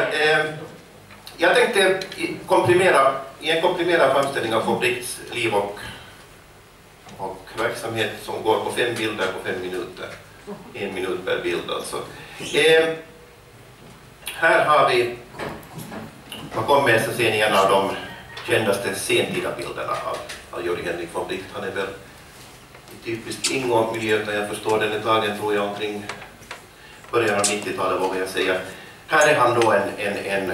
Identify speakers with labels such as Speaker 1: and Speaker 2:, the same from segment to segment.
Speaker 1: Eh, jag tänkte komprimera, i en komprimerad framställning av von liv och, och verksamhet som går på fem bilder på fem minuter. En minut per bild alltså. Eh, här har vi, bakom mig så ser ni en av de kändaste sentida bilderna av, av Jörgen Henrik von Bricht. Han är väl i typisk Ingo-miljö, jag förstår den är tagen tror jag omkring början av 90-talet vågar jag säga. Här är han då en, en, en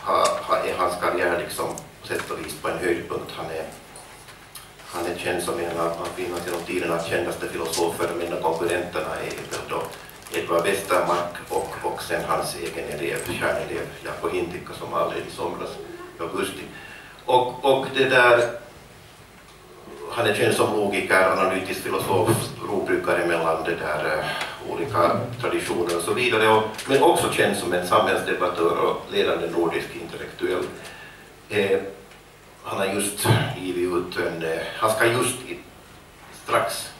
Speaker 1: ha, ha, är hans karriär liksom på sätt och vis på en höjdpunkt. Han är, han är känd som en av, av Finlands genom tiderna kändaste filosofer. De enda konkurrenterna är väl då Edvard Westermark och, och sen hans egen elev, kärnelev Jaakko Hintikka som avled i somras, i augusti. Och, och det där, han är känd som logiker, analytisk filosof, rovbrukare mellan det där eh, olika traditioner och så vidare, och, men också känd som en samhällsdebattör och ledande nordisk intellektuell. Eh, han har just givit ut en, eh, han ska just i, strax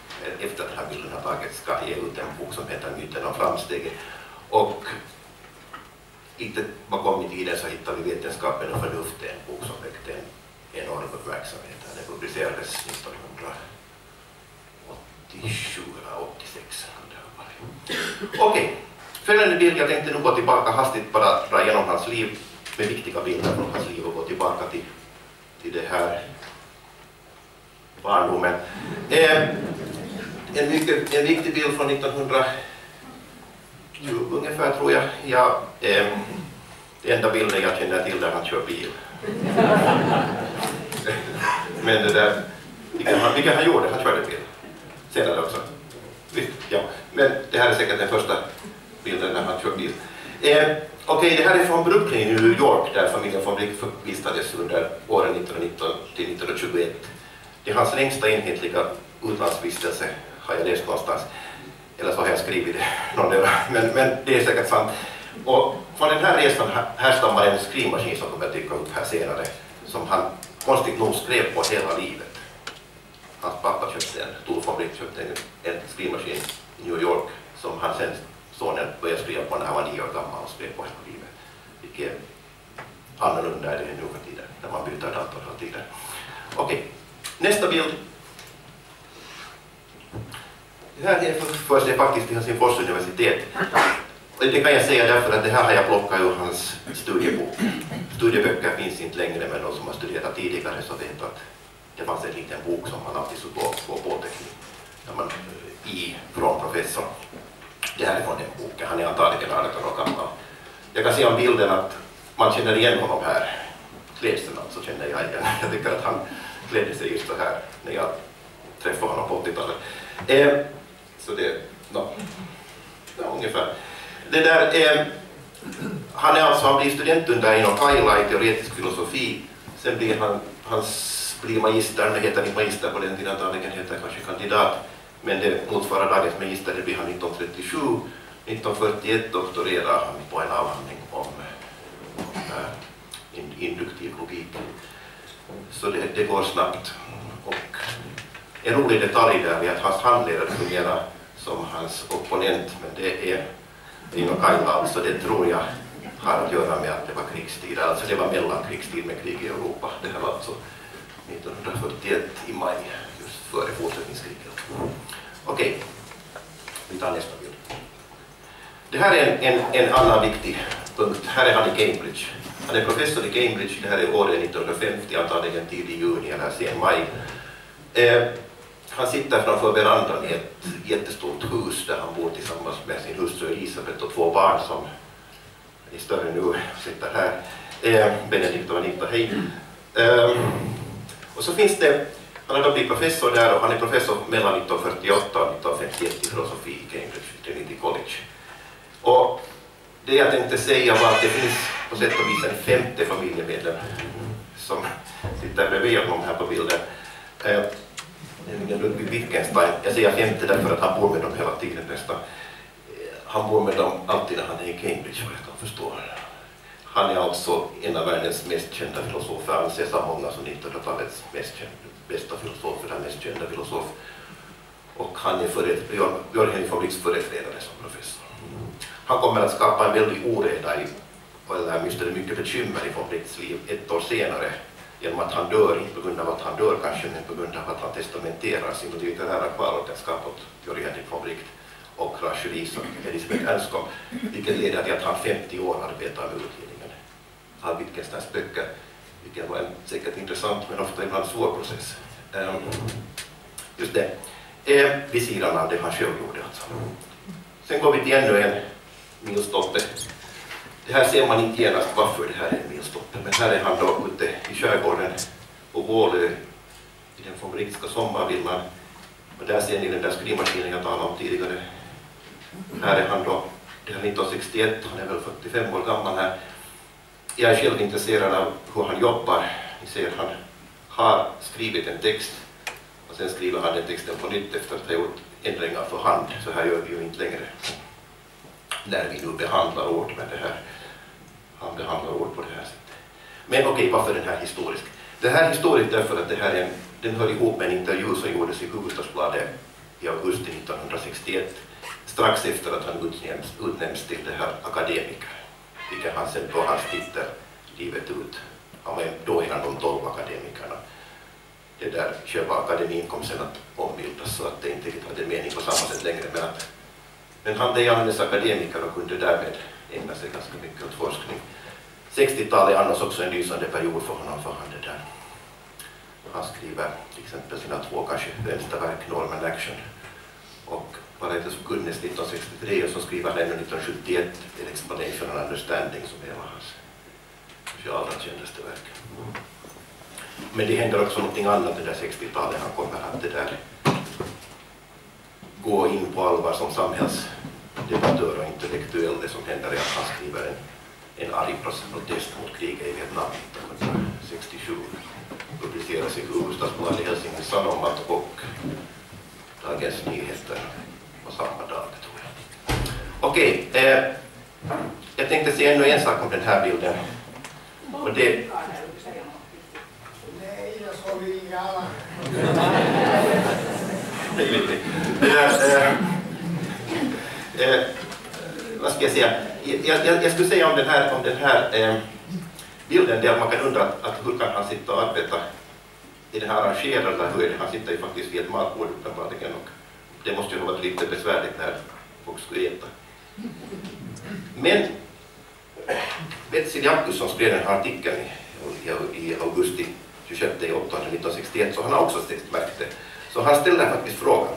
Speaker 1: efter att den här bilden har tagits ska ge ut en bok som heter Myten om framstegen. Och lite bakom i tiden så hittade vi Vetenskapen och förnuftet, en bok som väckte en enorm uppmärksamhet. Den publicerades 1987 eller 86. Okej, okay. följande bild, jag tänkte nu gå tillbaka hastigt bara dra igenom hans liv med viktiga bilder från hans liv och gå tillbaka till, till det här barndomen. Eh, en, mycket, en viktig bild från 1920 ungefär tror jag. Ja, eh, det enda bilden jag känner till där han kör bil. Men det där, vilken han, vilket han gjorde, han körde bil. Senare också. Visst, ja. Men det här är säkert den första bilden när han kör bil. Eh, Okej, okay, det här är från Brooklyn i New York där familjen von Brick vistades under åren 1919 till 1921. Det är hans längsta enhetliga utlandsvistelse, har jag läst någonstans. Eller så har jag skrivit det, men, men det är säkert sant. Och från den här resan härstammar en skrivmaskin som kommer att dyka upp här senare, som han konstigt nog skrev på hela livet. Hans pappa köpte en, stor fabrik, köpte en, en skrivmaskin i New York som han sen sonen började skriva på när han var nio år gammal och skrev på hela livet. Vilket annorlunda är det nu för tiden, när man byter dator hela tiden. Okej, nästa bild. Det här är först är faktiskt till Helsingfors universitet. Det kan jag säga därför att det här har jag plockat ur hans studiebok. Studieböcker finns inte längre, men de som har studerat tidigare så vet att det fanns en liten bok som han alltid såg på, på man i, från professorn. Det här är från den boken, han är antagligen 18 år gammal. Jag kan se om bilden att man känner igen honom här. Klädseln alltså känner jag igen. Jag tycker att han klädde sig just så här när jag träffade honom på 80-talet. Eh, så det, no, ja, ungefär. Det där, eh, han är alltså, han blir studentundare inom Kaila i teoretisk filosofi. Sen blir han, han blir magister, det heter inte magister på den tiden, antagligen heter kanske kandidat men det motsvarar dagens magister, det blir han 1937. 1941 doktorerar han på en avhandling om äh, induktiv logik. Så det, det, går snabbt. Och en rolig detalj där är att hans handledare fungerar som hans opponent, men det är Ino Kaila, alltså det tror jag har att göra med att det var krigstid, alltså det var mellankrigstid med krig i Europa. Det här var alltså 1941 i maj, just före fortsättningskriget. Okej, okay. vi tar nästa bild. Det här är en, en, en, annan viktig punkt. Här är han i Cambridge. Han är professor i Cambridge, det här är året 1950, antagligen tidig juni eller sen maj. Eh, han sitter framför verandan i ett jättestort hus där han bor tillsammans med sin hustru Elisabeth och två barn som är större nu, sitter här. Eh, Benedikt och Anita, hej. Eh, och så finns det han har blivit professor där och han är professor mellan 1948 och 1951 i filosofi i Cambridge Trinity College. Och det jag tänkte säga var att det finns på sätt och vis en femte familjemedlem som sitter bredvid honom här på bilden. Eh, nämligen Ludwig Wittgenstein. Jag säger femte därför att han bor med dem hela tiden nästan. Han bor med dem alltid när han är i Cambridge vad jag kan förstå. Han är alltså en av världens mest kända filosofer, anses av många som 1900-talets bästa filosofer, den mest kända filosof. Och han är Björn Henrik von Blix företrädare som professor. Han kommer att skapa en väldig oreda i eller åtminstone mycket bekymmer i von Brichts liv ett år senare genom att han dör, inte på grund av att han dör kanske, men på grund av att han testamenterar sin litterära kvarlåtenskap åt Georg Henrik von Wright och Rachel Isak Elisabeth Ernstkom, vilket leder till att han 50 år arbetar med utgivningen av Wittgensteins böcker, vilket var en säkert intressant men ofta ibland svår process. Um, just det, ehm, vid sidan av det han själv gjorde alltså. Sen går vi till ännu en milstolpe. Det här ser man inte genast varför det här är en milstolpe, men här är han då ute i skärgården på Vålö eh, i den fabrikska sommarvillan. Och där ser ni den där skrivmaskinen jag talade om tidigare. Här är han då, det är 1961, han är väl 45 år gammal här. Jag är själv intresserad av hur han jobbar. Ni ser, han har skrivit en text och sen skriver han den texten på nytt efter att ha gjort ändringar för hand. Så här gör vi ju inte längre när vi nu behandlar ord med det här. Han behandlar ord på det här sättet. Men okej, okay, varför den här historisk? Den här historisk därför att det här är en, den hör ihop med en intervju som gjordes i Hufvudstadsbladet i augusti 1961 strax efter att han utnämns, utnämns till det här akademiker, vilket han sen på hans titel livet ut. Han var då en av de tolv akademikerna. Det där själva akademin kom sen att ombildas så att det inte hade mening på samma sätt längre. Men, att, men han blev alldeles akademiker och kunde därmed ägna sig ganska mycket åt forskning. 60-talet är annars också en lysande period för honom, för han det där. Han skriver till exempel sina två kanske äldsta verk, Norman Action och bara inte så Goodness 1963 och så skriver han ännu 1971 till Explanation and Understanding som är hans kanske allra kändaste verk. Men det händer också någonting annat det där 60-talet. Han kommer att det där gå in på allvar som samhälls samhällsdebattör och intellektuell. Det som händer är att han skriver en, en arg protest mot kriget i Vietnam 1967. Publiceras i Hufvudstadsbladet i Helsingin Sanomat och Dagens Nyheter på samma dag, tror jag. Okej, eh, jag tänkte säga ännu en sak om den här bilden. Och det...
Speaker 2: Nej, jag såg inga
Speaker 1: det vi. Eh, vad ska jag säga? Jag, jag, jag, skulle säga om den här, om den här eh, bilden där man kan undra att, att hur kan han sitta och arbeta i den här arrangerade, hur är det? Han sitter ju faktiskt vid ett matbord uppenbarligen och det måste ju ha varit lite besvärligt när folk skulle äta. Men Betsy Jakkus som skrev den här artikeln i, i, i augusti 26 1961, så han har också märkt det. Så han ställer faktiskt frågan,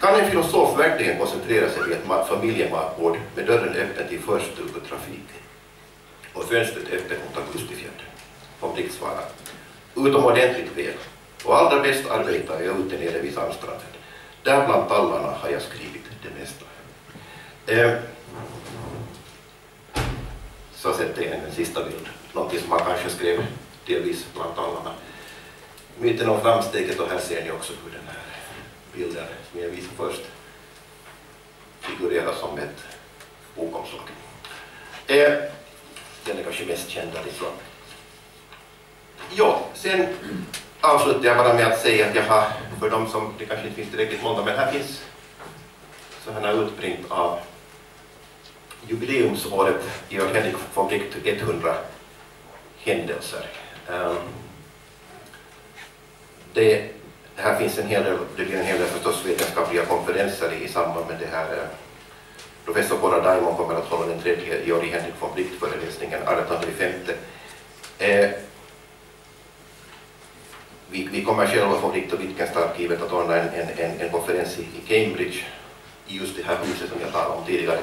Speaker 1: kan en filosof verkligen koncentrera sig vid ett familjematbord med dörren öppen till förstugetrafik och fönstret öppet mot Augustifjärden? Von svarar, utomordentligt väl. Och allra bäst arbetar jag ute nere vid Sandstranden. Där bland tallarna har jag skrivit det mesta. Eh, så sätter jag en sista bild, någonting som han kanske skrev delvis bland tallarna. Myten om framsteget och här ser ni också hur den här bilden som jag visade först figurerar som ett bokomslag. Eh, den är kanske mest känd därifrån. Liksom. Ja, sen avslutar jag bara med att säga att jag har, för de som, det kanske inte finns tillräckligt många, men här finns sådana utprint av jubileumsåret Georg Henrik von Wright 100 händelser. Um, det, här finns en hel del, det blir en hel del förstås vetenskapliga konferenser i, samband med det här. Professor Bora Daimon kommer att hålla den tredje Georg Henrik von Wright-föreläsningen 18.5. Eh, vi, vi kommer själva från Rikt och Wittgenstein-arkivet att ordna en, en, en, en konferens i, i Cambridge i just det här huset som jag talade om tidigare.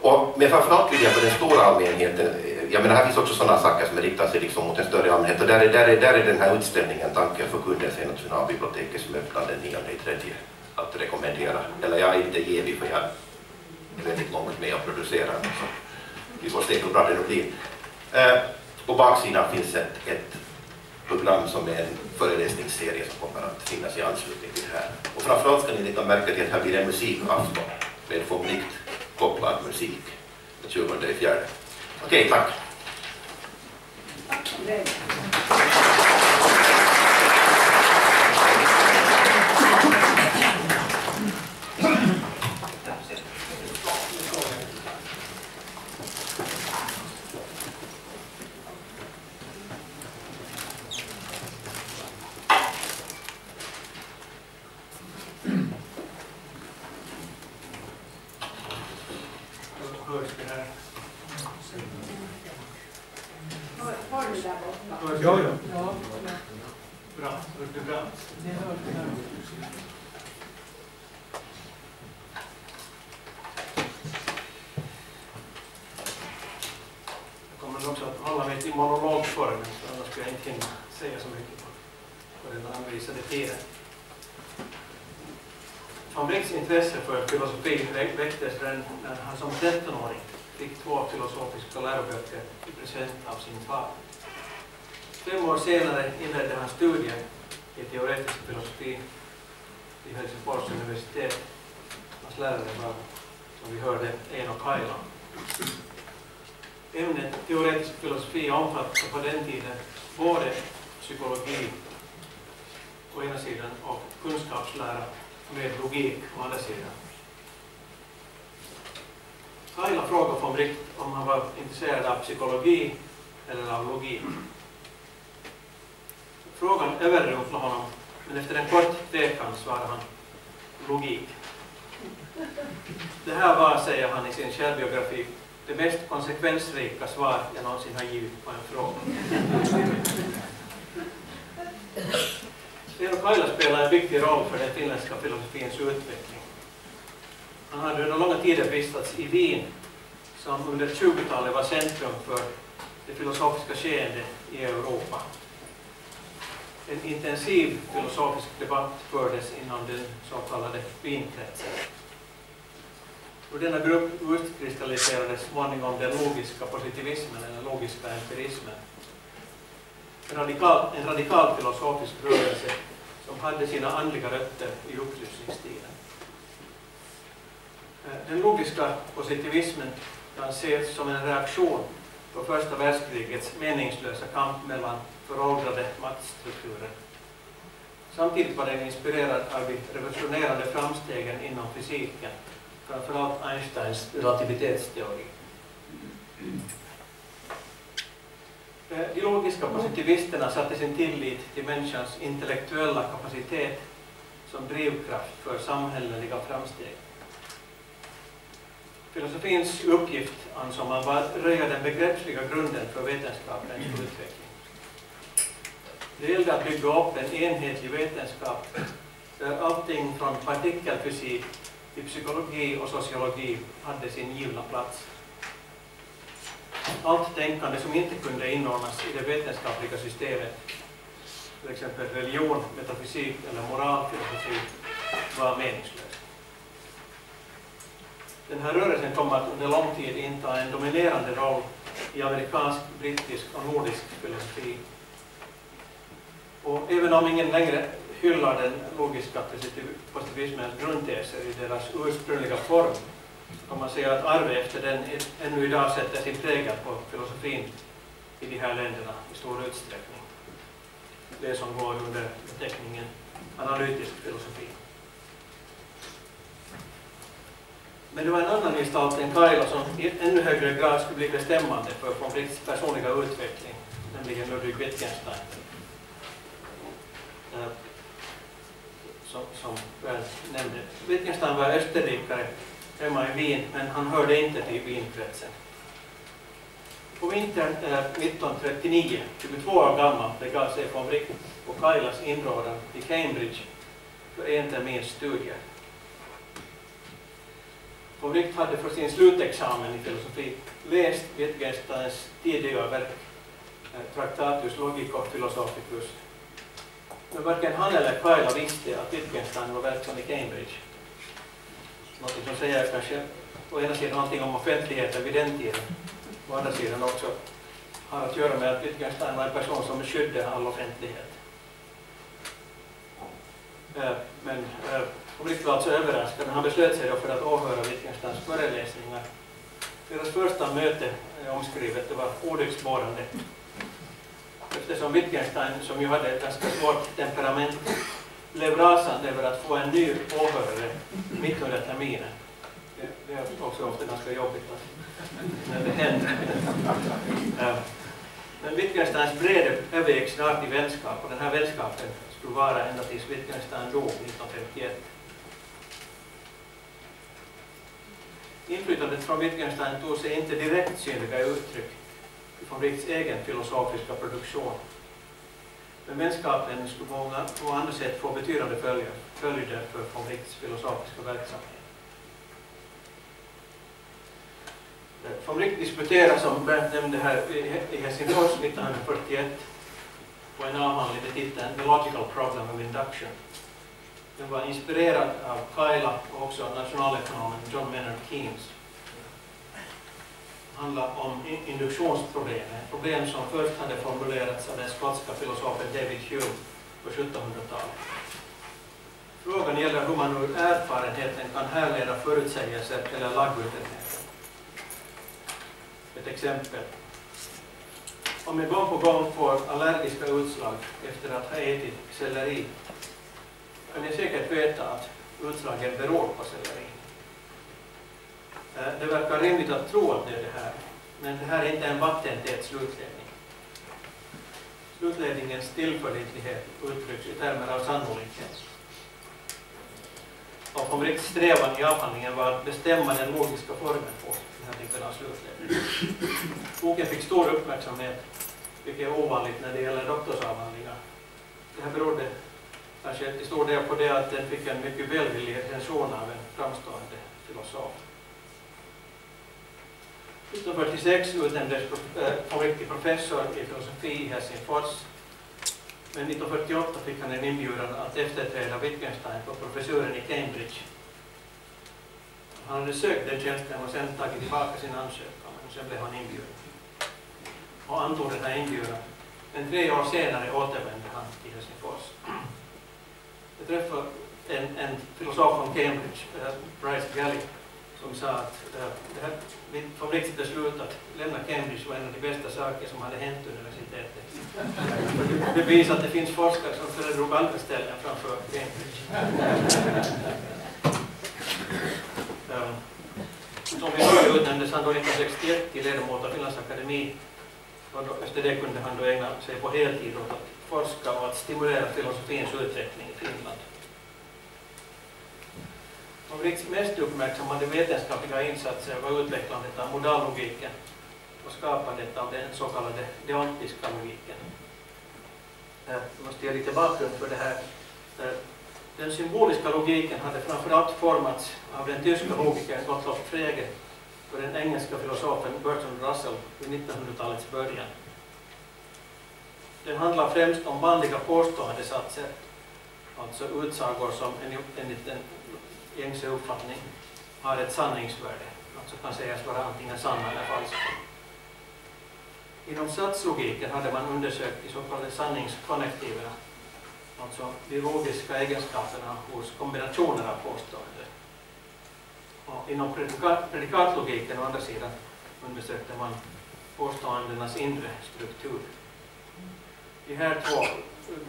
Speaker 1: Och, men framförallt vill jag för den stora allmänheten, jag menar här finns också sådana saker som riktar sig liksom mot en större allmänhet och där är, där är, där är den här utställningen Tanken för kunden sen Nationalbiblioteket som öppnar den 9 tredje att rekommendera. Eller jag är inte evig för jag är väldigt långt med att producera så vi får se hur bra det blir. Eh, på baksidan finns ett, ett program som är en föreläsningsserie som kommer att finnas i anslutning till det här. Och framförallt ska ni lägga märke till att här blir en musikafton med publikt kopplad musik den 20 fjärde. Okej, tack.
Speaker 2: där borta.
Speaker 3: Hörs
Speaker 4: Ja,
Speaker 3: det?
Speaker 4: ja.
Speaker 2: Ja.
Speaker 3: Bra, hörs det bra?
Speaker 2: Det hörs bra.
Speaker 3: Jag kommer också att hålla mig till monologformen, för annars skulle jag inte hinna säga så mycket på, på den anvisade tiden. Van Bricks intresse för filosofi väck- väcktes redan när han som 13-åring fick två filosofiska läroböcker i present av sin far. Fem år senare inledde han studier i teoretisk filosofi vid Helsingfors universitet. Hans lärare var, som vi hörde, Eno Kaila. Ämnet teoretisk filosofi omfattade på den tiden både psykologi å ena sidan och kunskapslära med logik å andra sidan. Kaila frågade von Wright om han var intresserad av psykologi eller av logik. Frågan överrumplade honom, men tvekan svarar han logik. Det här var, säger han i sin självbiografi, det mest konsekvensrika svar jag någonsin har givit på en fråga. Eero Kaila spelar en viktig roll för den finländska filosofins utveckling. Han hade under långa tider vistats i Wien, som under 20-talet var centrum för det filosofiska skeendet i Europa. En intensiv filosofisk debatt fördes inom den så kallade finkretsen. Ur denna grupp utkristalliserades småningom den logiska positivismen, eller logiska empirismen. En radikal, en radikal filosofisk rörelse som hade sina andliga rötter i upplysningstiden. Eh, den logiska positivismen kan ses som en reaktion på första världskrigets meningslösa kamp mellan föråldrade maktstrukturer. Samtidigt var den inspirerad av de revolutionerande framstegen inom fysiken, framförallt Einsteins relativitetsteori. De logiska positivisterna satte sin tillit till människans intellektuella kapacitet som drivkraft för samhälleliga framsteg. Filosofins uppgift ansåg man var att röja den begreppsliga grunden för vetenskapens utveckling. Det gällde att bygga upp en enhetlig vetenskap där allting från partikelfysik till psykologi och sociologi hade sin givna plats. Allt tänkande som inte kunde inordnas i det vetenskapliga systemet, till exempel religion, metafysik eller moralfilosofi, var meningslöst. Den här rörelsen kom att under lång tid inta en dominerande roll i amerikansk, brittisk och nordisk filosofi. Och även om ingen längre hyllar den logiska positivismens grundteser i deras ursprungliga form, så kan man säga att arvet efter den ännu idag sätter sin prägel på filosofin i de här länderna i stor utsträckning. Det som går under beteckningen analytisk filosofi. Men det var en annan gestalt än Kaila som i ännu högre grad skulle bli bestämmande för von Wrights personliga utveckling, nämligen Ludwig Wittgenstein. Äh, som, som Bernt nämnde. Wittgenstein var österrikare hemma i Wien, men han hörde inte till Wienkretsen. På vintern eh, 1939, 22 år gammal, begav sig von Wright på Kailas inrådan till Cambridge för en termins studier. Von Wright hade för sin slutexamen i filosofi läst Wittgensteins tidiga verk äh, eh, Tractatus Logico Philosophicus. Men varken han eller Kaila visste att Wittgenstein var verksam i Cambridge. Något som säger kanske å ena sidan någonting om offentligheten vid den tiden, å andra sidan också har att göra med att Wittgenstein var en person som skydde all offentlighet. Eh, men eh, var alltså överraskad när han beslöt sig då för att åhöra Wittgensteins föreläsningar. Deras första möte är omskrivet, det var olycksbådande. Eftersom Wittgenstein, som ju hade ett ganska svårt temperament, blev rasande över att få en ny åhörare mitt under terminen. Det, är också ofta ganska jobbigt när det händer. Men Wittgensteins brede övergick snart i vänskap och den här vänskapen skulle vara ända tills Wittgenstein dog 1951. Inflytandet från Wittgenstein tog sig inte direkt synliga uttryck von Wrights egen filosofiska produktion. Men vänskapen skulle på många på andra sätt få betydande följder, följder för von Wrights filosofiska verksamhet. Von Wright disputerade, som Bernt nämnde här, i Helsingfors 1941 på en avhandling med titeln The Logical Problem of Induction. Den var inspirerad av Kaila och också av nationalekonomen John Maynard Keynes. Handlar om induktionsproblemet, problem som först hade formulerats av den skotska filosofen David Hume på 1700-talet. Frågan gäller hur man ur erfarenheten kan härleda förutsägelser eller lagutenheter. Ett exempel. Om jag gång på gång får allergiska utslag efter att ha ätit selleri kan jag säkert veta att utslagen beror på selleri. Eh, det verkar rimligt att tro att det är det här, men det här är inte en vattentät slutledning. Slutledningens tillförlitlighet uttrycks i termer av sannolikhet. Och om strävan i avhandlingen var att bestämma den logiska formen på den här typen av slutledning. Boken fick stor uppmärksamhet, vilket är ovanligt när det gäller doktorsavhandlingar. Det här berodde kanske till stor del på det att den fick en mycket välvillig recension av en framstående filosof. 1946 utnämndes Fawcett till professor i filosofi i Helsingfors. Men 1948 fick han en inbjudan att efterträda Wittgenstein på professuren i Cambridge. Han hade sökt den tjänsten och sen tagit tillbaka sin ansökan, men sen blev han inbjuden. Och antog den här inbjudan. Men tre år senare återvände han till Helsingfors. Jag träffade en, en filosof från Cambridge, eh, Bryce Galley, som sa att uh, det här fabriksbeslut att lämna Cambridge var en av de bästa saker som hade hänt universitetet. Det bevisar att det finns forskare som föredrog andra ställen framför Cambridge. Som vi hörde utnämndes han då 1961 till ledamot av Finlands akademi och då, efter det kunde han då ägna sig på heltid åt att forska och att stimulera filosofins utveckling i Finland. Av Ricks mest uppmärksammade vetenskapliga insatser var utvecklandet av modallogiken och skapandet av den så kallade deontiska logiken. Äh, jag måste ge lite bakgrund för det här. Äh, den symboliska logiken hade framförallt formats av den tyska logikern Gottlob Frege och den engelska filosofen Bertrand Russell vid 1900-talets början. Den handlar främst om vanliga påståendesatser, alltså utsagor som enligt den gängse uppfattning har ett sanningsvärde, alltså kan sägas vara antingen sanna eller falska. Inom satslogiken hade man undersökt de så kallade sanningskonnektiverna, alltså de logiska egenskaperna hos kombinationer av påståenden. Och inom predikatlogiken å andra sidan undersökte man påståendenas inre struktur. De här två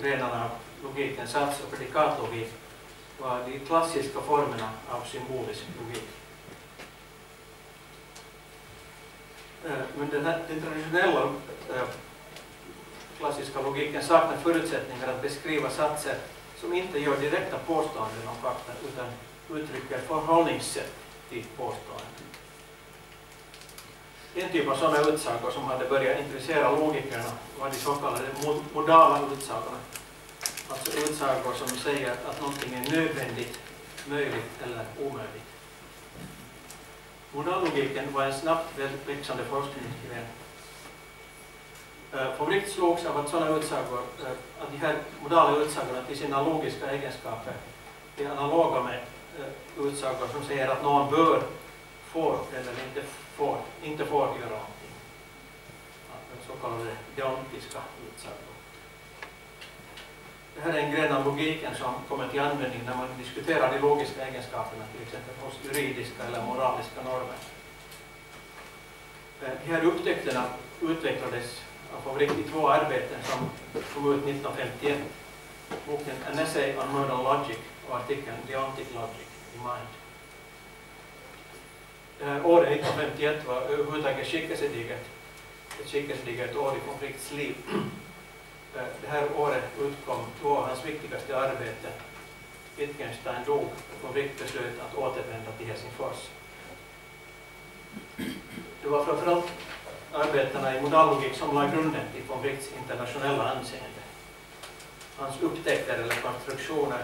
Speaker 3: grenarna av logiken, sats och predikatlogik, var de klassiska formerna av symbolisk logik. Eh, men den, här, den traditionella eh, klassiska logiken saknar förutsättningar att beskriva satser som inte gör direkta påståenden om fakta utan uttrycker förhållningssätt till påståenden. En typ av sådana utsagor som hade börjat intressera logikerna var de så kallade modala utsagorna Alltså utsagor som säger att någonting är nödvändigt, möjligt eller omöjligt. Modallogiken var en snabbt växande forskningsgren. Uh, eh, Favorit slogs av att sådana utsagor, eh, att de här modala utsagorna till sina logiska egenskaper är analoga med eh, utsagor som säger att någon bör, får eller inte får, inte får göra någonting. Så kallade deontiska utsagor. Det här är en gren av logiken som kommer till användning när man diskuterar de logiska egenskaperna, till exempel hos juridiska eller moraliska normer. Eh, de här upptäckterna utvecklades av Fabrik i två arbeten som kom ut 1951. Boken An Essay on Modern Logic och artikeln Deontic Logic In Mind. Året 1951 var överhuvudtaget skickelsedigert, ett skickelsedigert år i konflikts liv. Det här året utkom två av hans viktigaste arbeten. Wittgenstein dog och konflikt beslöt att återvända till Helsingfors. Det var framförallt arbetena i modallogik som la grunden till von Wrights internationella anseende. Hans upptäckter eller konstruktioner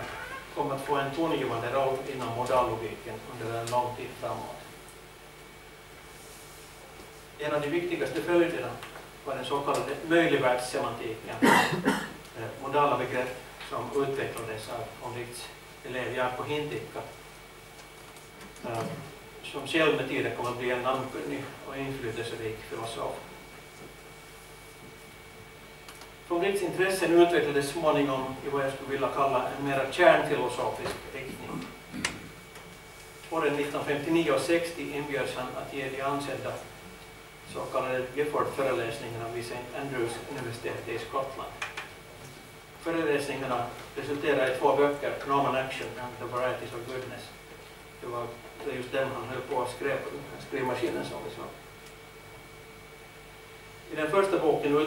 Speaker 3: kom att få en tongivande roll inom modallogiken under en lång tid framåt. En av de viktigaste följderna var den så kallade möjligvärldssemantiken, eh, modala begrepp som utvecklades av von Wrights elev Jaakko Hintikka, eh, som själv med tiden kom att bli en namnkunnig och inflytelserik filosof. Von Wrights intressen utvecklades småningom i vad jag skulle vilja kalla en mer kärnfilosofisk riktning. Åren 1959 och 60 inbjöds han att ge de ansedda så kallade Gifford-föreläsningarna vid St. Andrews universitet i Skottland. Föreläsningarna resulterade i två böcker, Norman Action and the Varieties of Goodness. Det var just den han höll på att skriva på skrivmaskinen som vi sa. I den första boken eh,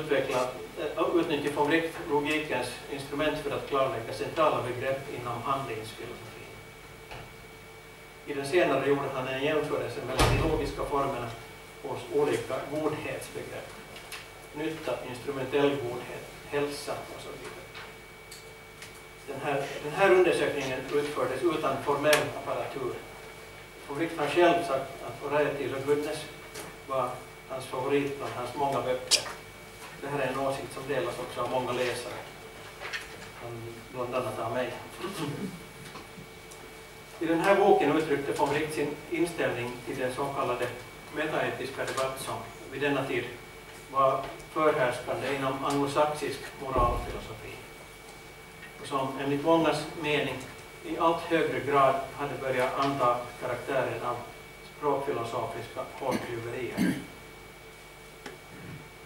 Speaker 3: utnyttjar von Wright logikens instrument för att klarlägga centrala begrepp inom handlingsfilosofin. I den senare gjorde han en jämförelse mellan de logiska formerna hos olika godhetsbegrepp. Nytta, instrumentell godhet, hälsa och så vidare. Den här, den här undersökningen utfördes utan formell apparatur. och Wright har själv sagt att Varieties och Goodness var hans favorit bland hans många böcker. Det här är en åsikt som delas också av många läsare, bland annat av mig. I den här boken uttryckte von Wright sin inställning till den så kallade metaetiska debatt som vid denna tid var förhärskande inom anglosaxisk moralfilosofi och som enligt mångas mening i allt högre grad hade börjat anta karaktären av språkfilosofiska hårklyverier.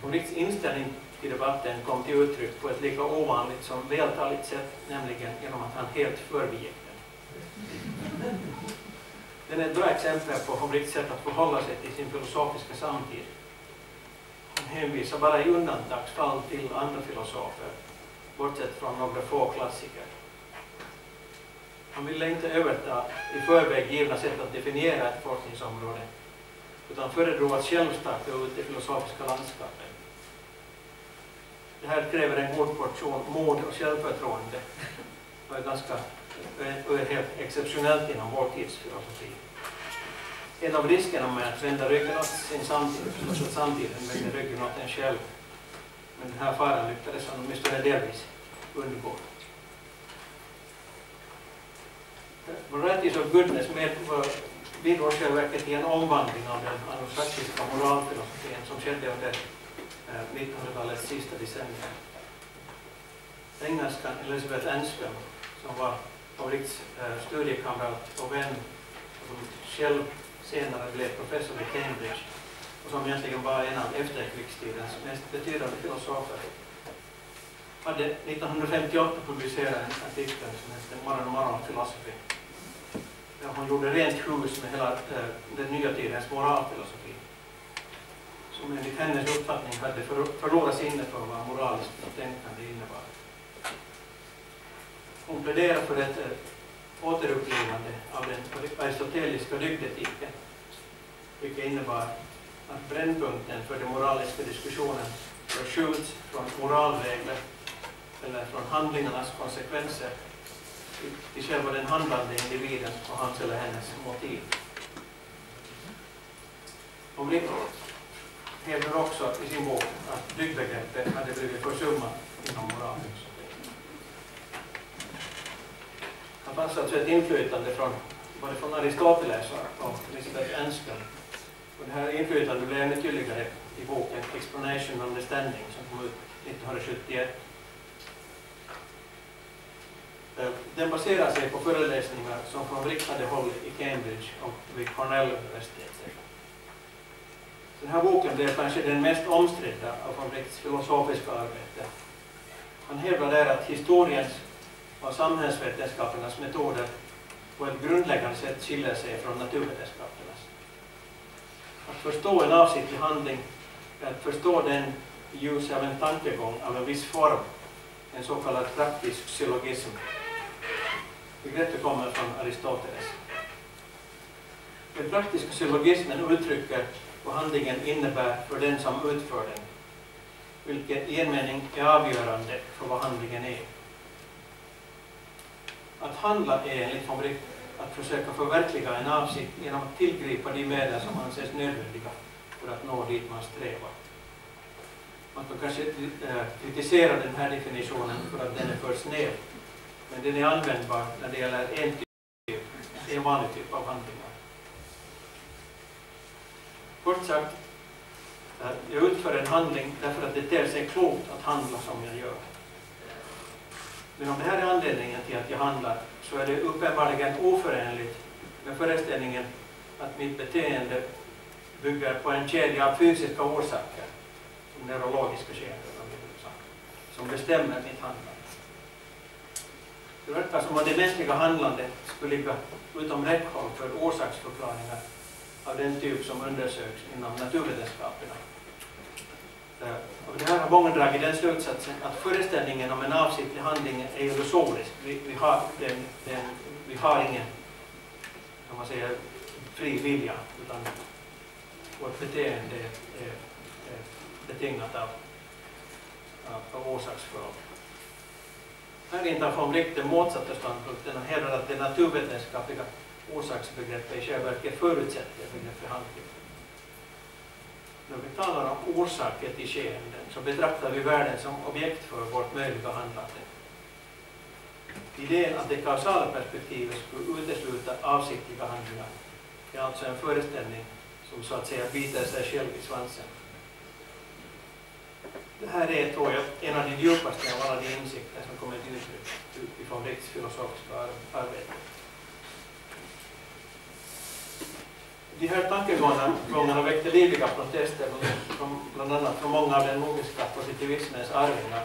Speaker 3: Wrights inställning till debatten kom till uttryck på ett lika ovanligt som vältaligt sätt, nämligen genom att han helt förbigick den. Den är ett bra exempel på von sätt att förhålla sig till sin filosofiska samtid. Han hänvisar bara i undantagsfall till andra filosofer, bortsett från några få klassiker. Han ville inte överta i förväg givna sätt att definiera ett forskningsområde, utan föredrog att själv starta ut det filosofiska landskapet. Det här kräver en god portion mod och självförtroende Det var ganska och är helt exceptionellt inom vår tids filosofi. En av riskerna med att vända ryggen åt sin samtid, förstås att samtiden vänder ryggen åt en själv. Men den här faran lyckades han åtminstone delvis undgå. Varieties of Goodness bidrar själva verket till en omvandling av den anglosaxiska moralfilosofin som skedde under eh, 1900-talets sista decennier. Engelskan Elizabeth Enström, som var av eh, och vän, som själv senare blev professor vid Cambridge och som egentligen var en av efterkrigstidens mest betydande filosofer, hade 1958 publicerat en artikel som hette Morgon morgon filosofi. Där hon gjorde rent hus med hela eh, den nya tidens moralfilosofi. Som enligt hennes uppfattning hade förlorat sinnet för vad moraliskt tänkande innebar. Hon pläderar för ett eh, återupplivande av den aristoteliska dygdetiken, vilket innebar att brännpunkten för den moraliska diskussionen förskjuts från moralregler eller från handlingarnas konsekvenser till själva den handlande individen och hans eller hennes motiv. Hon hävdar också i sin bok att dygdbegreppet hade blivit försummat inom moralen. Det fanns alltså ett inflytande från både från Aristoteles och Elisabeth Ensken. Och det här inflytandet blev ännu tydligare i boken Explanation and Understanding som kom ut 1971 eh, den baserar sig på föreläsningar som von Wright hade hållit i Cambridge och vid Cornell-universitetet. Den här boken blev kanske den mest omstridda av von Wrights filosofiska arbete. Han hävdar där att historiens och samhällsvetenskapernas metoder på ett grundläggande sätt skiljer sig från naturvetenskapernas. Att förstå en avsiktlig handling är att förstå den i ljuset av en tankegång av en viss form, en så kallad praktisk syllogism. Begreppet kommer från Aristoteles. Den praktiska syllogismen uttrycker vad handlingen innebär för den som utför den, vilket i en mening är avgörande för vad handlingen är. Att handla är liksom enligt von Wright att försöka förverkliga en avsikt genom att tillgripa de medel som anses nödvändiga för att nå dit man strävar. Man kan kanske äh, kritisera den här definitionen för att den är för snäv, men den är användbar när det gäller en, typ, en vanlig typ av handlingar. Kort sagt, äh, jag utför en handling därför att det ter sig klokt att handla som jag gör. Men om det här är anledningen till att jag handlar så är det uppenbarligen oförenligt med föreställningen att mitt beteende bygger på en kedja av fysiska orsaker, som neurologiska kedjor, som bestämmer mitt handlande. Det verkar som att det mänskliga handlandet skulle ligga utom räckhåll för orsaksförklaringar av den typ som undersöks inom naturvetenskaperna. Eh, och det här har många dragit den slutsatsen att föreställningen om en avsiktlig handling är illusorisk. Vi, vi, har, den, den, vi har ingen, kan man säga, fri vilja, utan vårt beteende är, är, är betingat av, av, av orsaksförhållanden. Här intar von Wright den motsatta ståndpunkten och hävdar att det naturvetenskapliga orsaksbegreppet i själva verket förutsätter begreppet handling. När vi talar om orsaker till skeenden så betraktar vi världen som objekt för vårt möjliga handlande. Idén att det kausala perspektivet skulle utesluta avsiktliga handlingar är alltså en föreställning som så att säga biter sig själv i svansen. Det här är, tror jag, en av de djupaste av alla de insikter som kommer till uttryck utifrån Ricks filosofiska De här tankegångarna väckte livliga protester från, bland annat från många av den logiska positivismens arvingar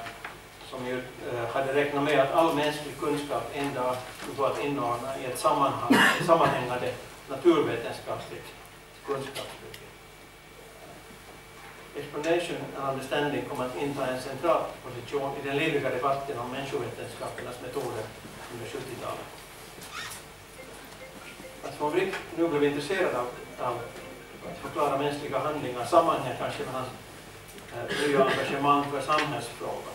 Speaker 3: som ju eh, hade räknat med att all mänsklig kunskap en dag skulle gå att inordna i ett sammanhang, sammanhängande naturvetenskapligt kunskapsbygge. Explanation and understanding kom att inta en central position i den livliga debatten om människovetenskapernas metoder under 70-talet. Att von Wright nu blev intresserad av, av att förklara mänskliga handlingar sammanhänger kanske med hans eh, nya engagemang för samhällsfrågor.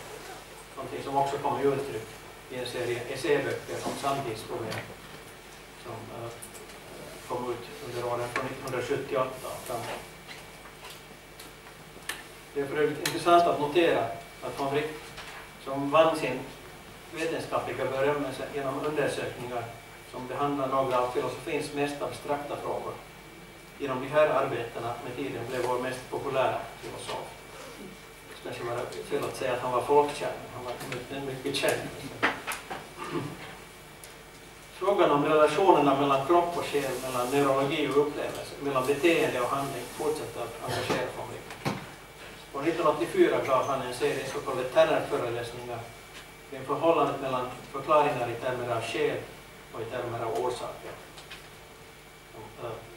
Speaker 3: Någonting som också kom i uttryck i en serie essäböcker om samtidsproblem som eh, kom ut under åren från 1978 och framåt. Det är för övrigt intressant att notera att von Wright, som vann sin vetenskapliga berömmelse genom undersökningar som behandlar några av filosofins mest abstrakta frågor, genom de här arbetena med tiden blev vår mest populära filosof. Det kanske var fel att säga att han var folkkär, han var mycket, mycket känd. Frågan om relationerna mellan kropp och själ, mellan neurologi och upplevelse, mellan beteende och handling fortsätter att engagera von År 1984 gav han en serie så kallade Tanner-föreläsningar kring förhållandet mellan förklaringar i termer av själ och i termer av orsaker. Eh,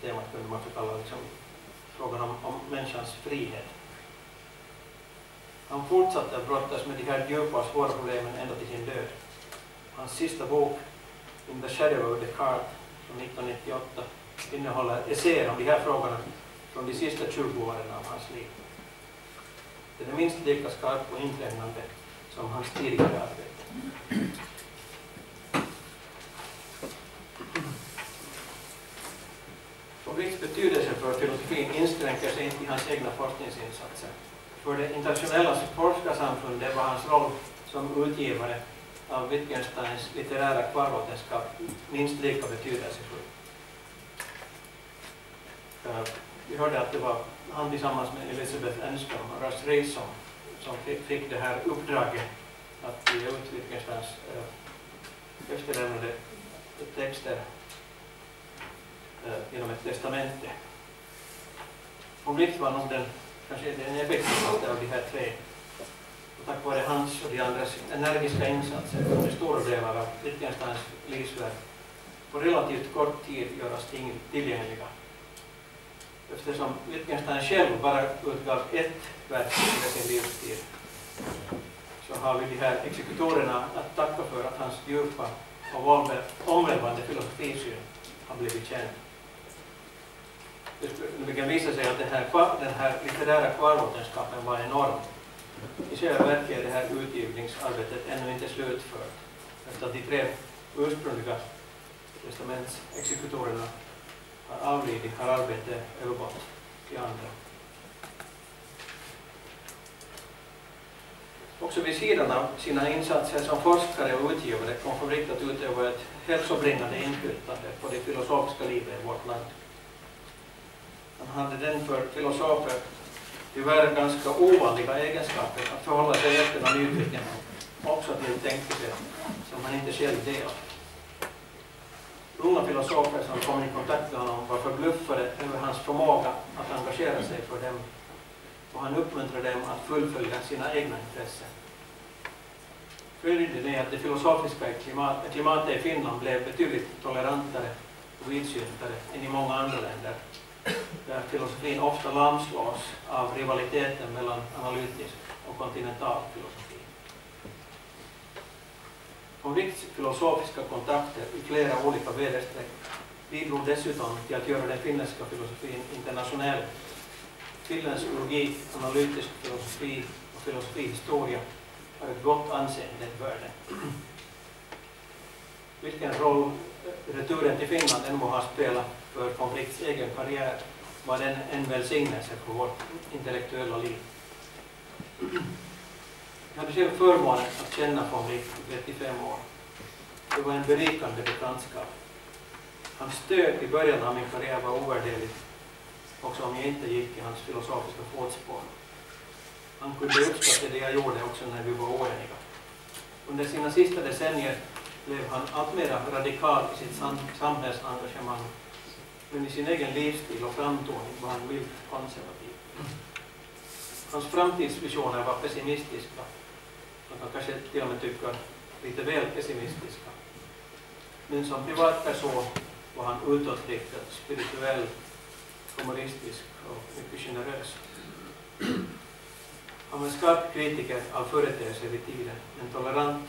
Speaker 3: Temat kunde man förkalla liksom frågan om, om människans frihet. Han fortsatte att brottas med de här djupa och svåra problemen ända till sin död. Hans sista bok, In the Shadow of the Cart, från 1998, innehåller essäer om de här frågorna från de sista 20 åren av hans liv. Den är minst lika skarp och inträngande som hans tidigare arbete. Fabriks betydelse för filosofin inskränker sig inte i hans egna forskningsinsatser. För det internationella forskarsamfundet var hans roll som utgivare av Wittgensteins litterära kvarlåtenskap minst lika betydelsefull. Vi hörde att det var han tillsammans med Elisabeth Enström och Russ Rees som, som fick det här uppdraget att ge ut Wittgensteins eh, efterlämnade texter Eh, genom ett testamente. Hon var nog den, kanske den effektivaste av de här tre och tack vare hans och de andras energiska insatser kunde stora delar av Wittgensteins livsverk på relativt kort tid göras tillgängliga. Eftersom Wittgenstein själv bara utgav ett verk under sin livstid så har vi de här exekutorerna att tacka för att hans djupa och omvälvande filosofisyn har blivit känd det kan visa sig att den här, den här litterära kvarlåtenskapen var enorm. I själva verket är det här utgivningsarbetet ännu inte slutfört. Efter att de tre ursprungliga testamentsexekutorerna har avlidit har arbetet övergått till andra. Också vid sidan av sina insatser som forskare och utgivare kom Fabrik att utöva ett hälsobringande inflytande på det filosofiska livet i vårt land. Han hade den för filosofer tyvärr ganska ovanliga egenskapen att förhålla sig öppen och nyfiken också till tänkesätt som han inte själv delar. Unga filosofer som kom i kontakt med honom var förbluffade över hans förmåga att engagera sig för dem och han uppmuntrade dem att fullfölja sina egna intressen. Följden är att det filosofiska klimat, klimatet i Finland blev betydligt tolerantare och vidsyntare än i många andra länder där filosofin ofta lamslås av rivaliteten mellan analytisk och kontinental filosofi. Konvikts filosofiska kontakter i flera olika väderstreck bidrog dessutom till att göra den finländska filosofin internationell. Finländsk logik, analytisk filosofi och filosofihistoria har ett gott anseende i världen. Vilken roll returen till Finland än må ha spelat för von Wrights egen karriär var den en välsignelse för vårt intellektuella liv. Jag hade själv förmånen att känna von Wright i 35 år. Det var en berikande bekantskap. Hans stöd i början av min karriär var ovärderligt, också om jag inte gick i hans filosofiska fotspår. Han kunde uppskatta det jag gjorde också när vi var oeniga. Under sina sista decennier blev han alltmer radikal i sitt sam samhällsengagemang, men i sin egen livsstil och framtoning var han vilt konservativ. Hans framtidsvisioner var pessimistiska, man kan kanske till och med tycka lite väl pessimistiska. Men som privatperson var han utåtriktad, spirituell, humoristisk och mycket generös. Han var en skarp kritiker av företeelser vid tiden, men tolerant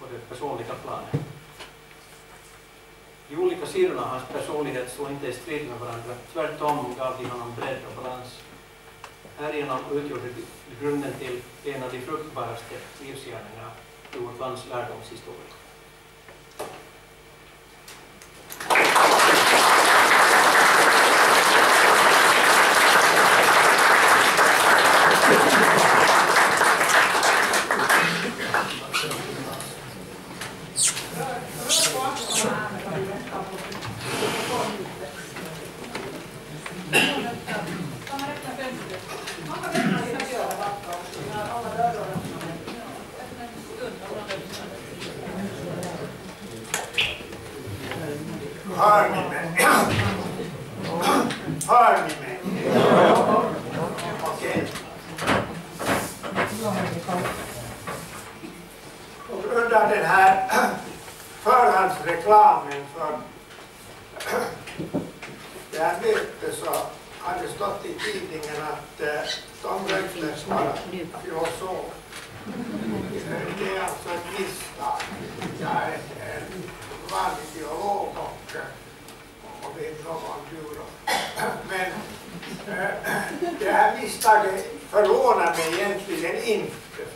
Speaker 3: på det personliga planet. De olika sidorna av hans personlighet stod inte i strid med varandra, tvärtom gav de honom bredd och balans. Härigenom utgjorde de grunden till en av de fruktbaraste livsgärningarna i vårt lands lärdomshistoria.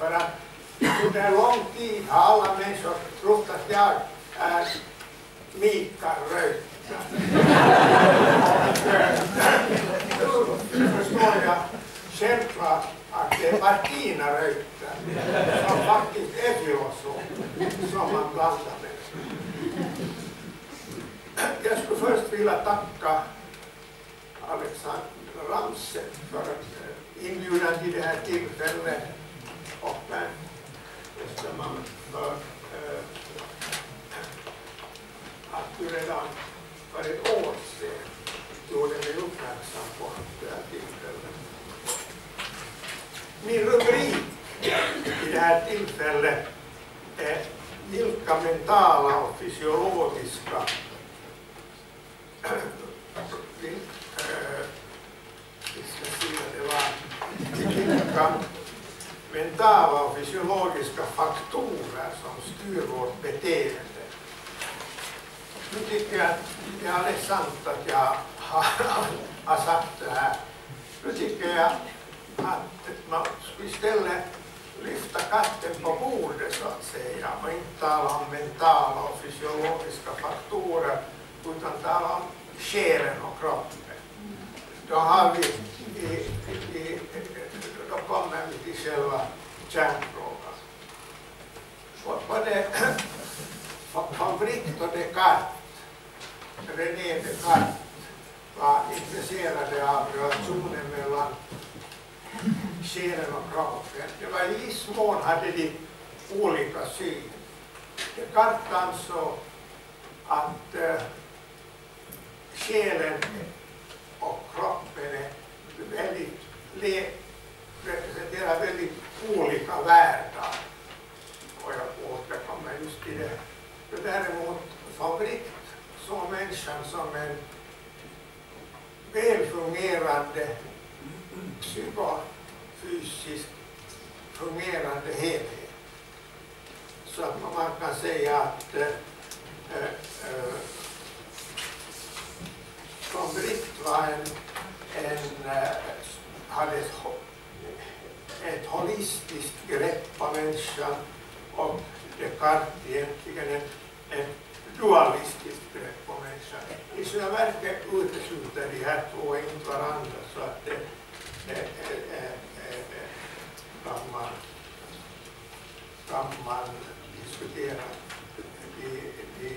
Speaker 2: För att under lång tid har alla människor trott att jag är Mikael Röyttä. Nu förstår jag självklart att det är Martina Röyttä som faktiskt är filosof som man blandar med. Jag skulle först vilja tacka Alexander Ramse för inbjudan till det här tillfället Westerman för eh, att du redan för ett år sedan gjorde mig uppmärksam på det här tillfället. Min rubrik i det här tillfället är vilka mentala och fysiologiska. Vil- vi ska se vad det var, vilka mentala och fysiologiska faktorer som styr vårt beteende. Nu tycker jag att det är alldeles sant att jag har, har sagt det här. Nu tycker jag att man skulle istället lyfta katten på bordet så att säga och inte tala om mentala och fysiologiska faktorer utan tala om själen och kroppen. Då har vi i, i, då kommer vi till själva kärnfrågan. Både van Wright och Descartes, René Descartes, var intresserade av relationen mellan själen och kroppen. Det var i viss mån hade de olika syn. Descartes ansåg att äh, själen äh, och kroppen är väldigt, representerar väldigt olika världar. Och jag återkommer just till det. Däremot favorit såg människan som en välfungerande psykofysiskt fungerande helhet. Så att man kan säga att äh, äh, som var en, en, eh, äh, hade ett, ett holistiskt grepp på människan och Descartes egentligen ett, ett dualistiskt grepp på människan. I själva verket utesluter de här två inte varandra så att det, det, det, kan, man, kan man diskutera. De, de,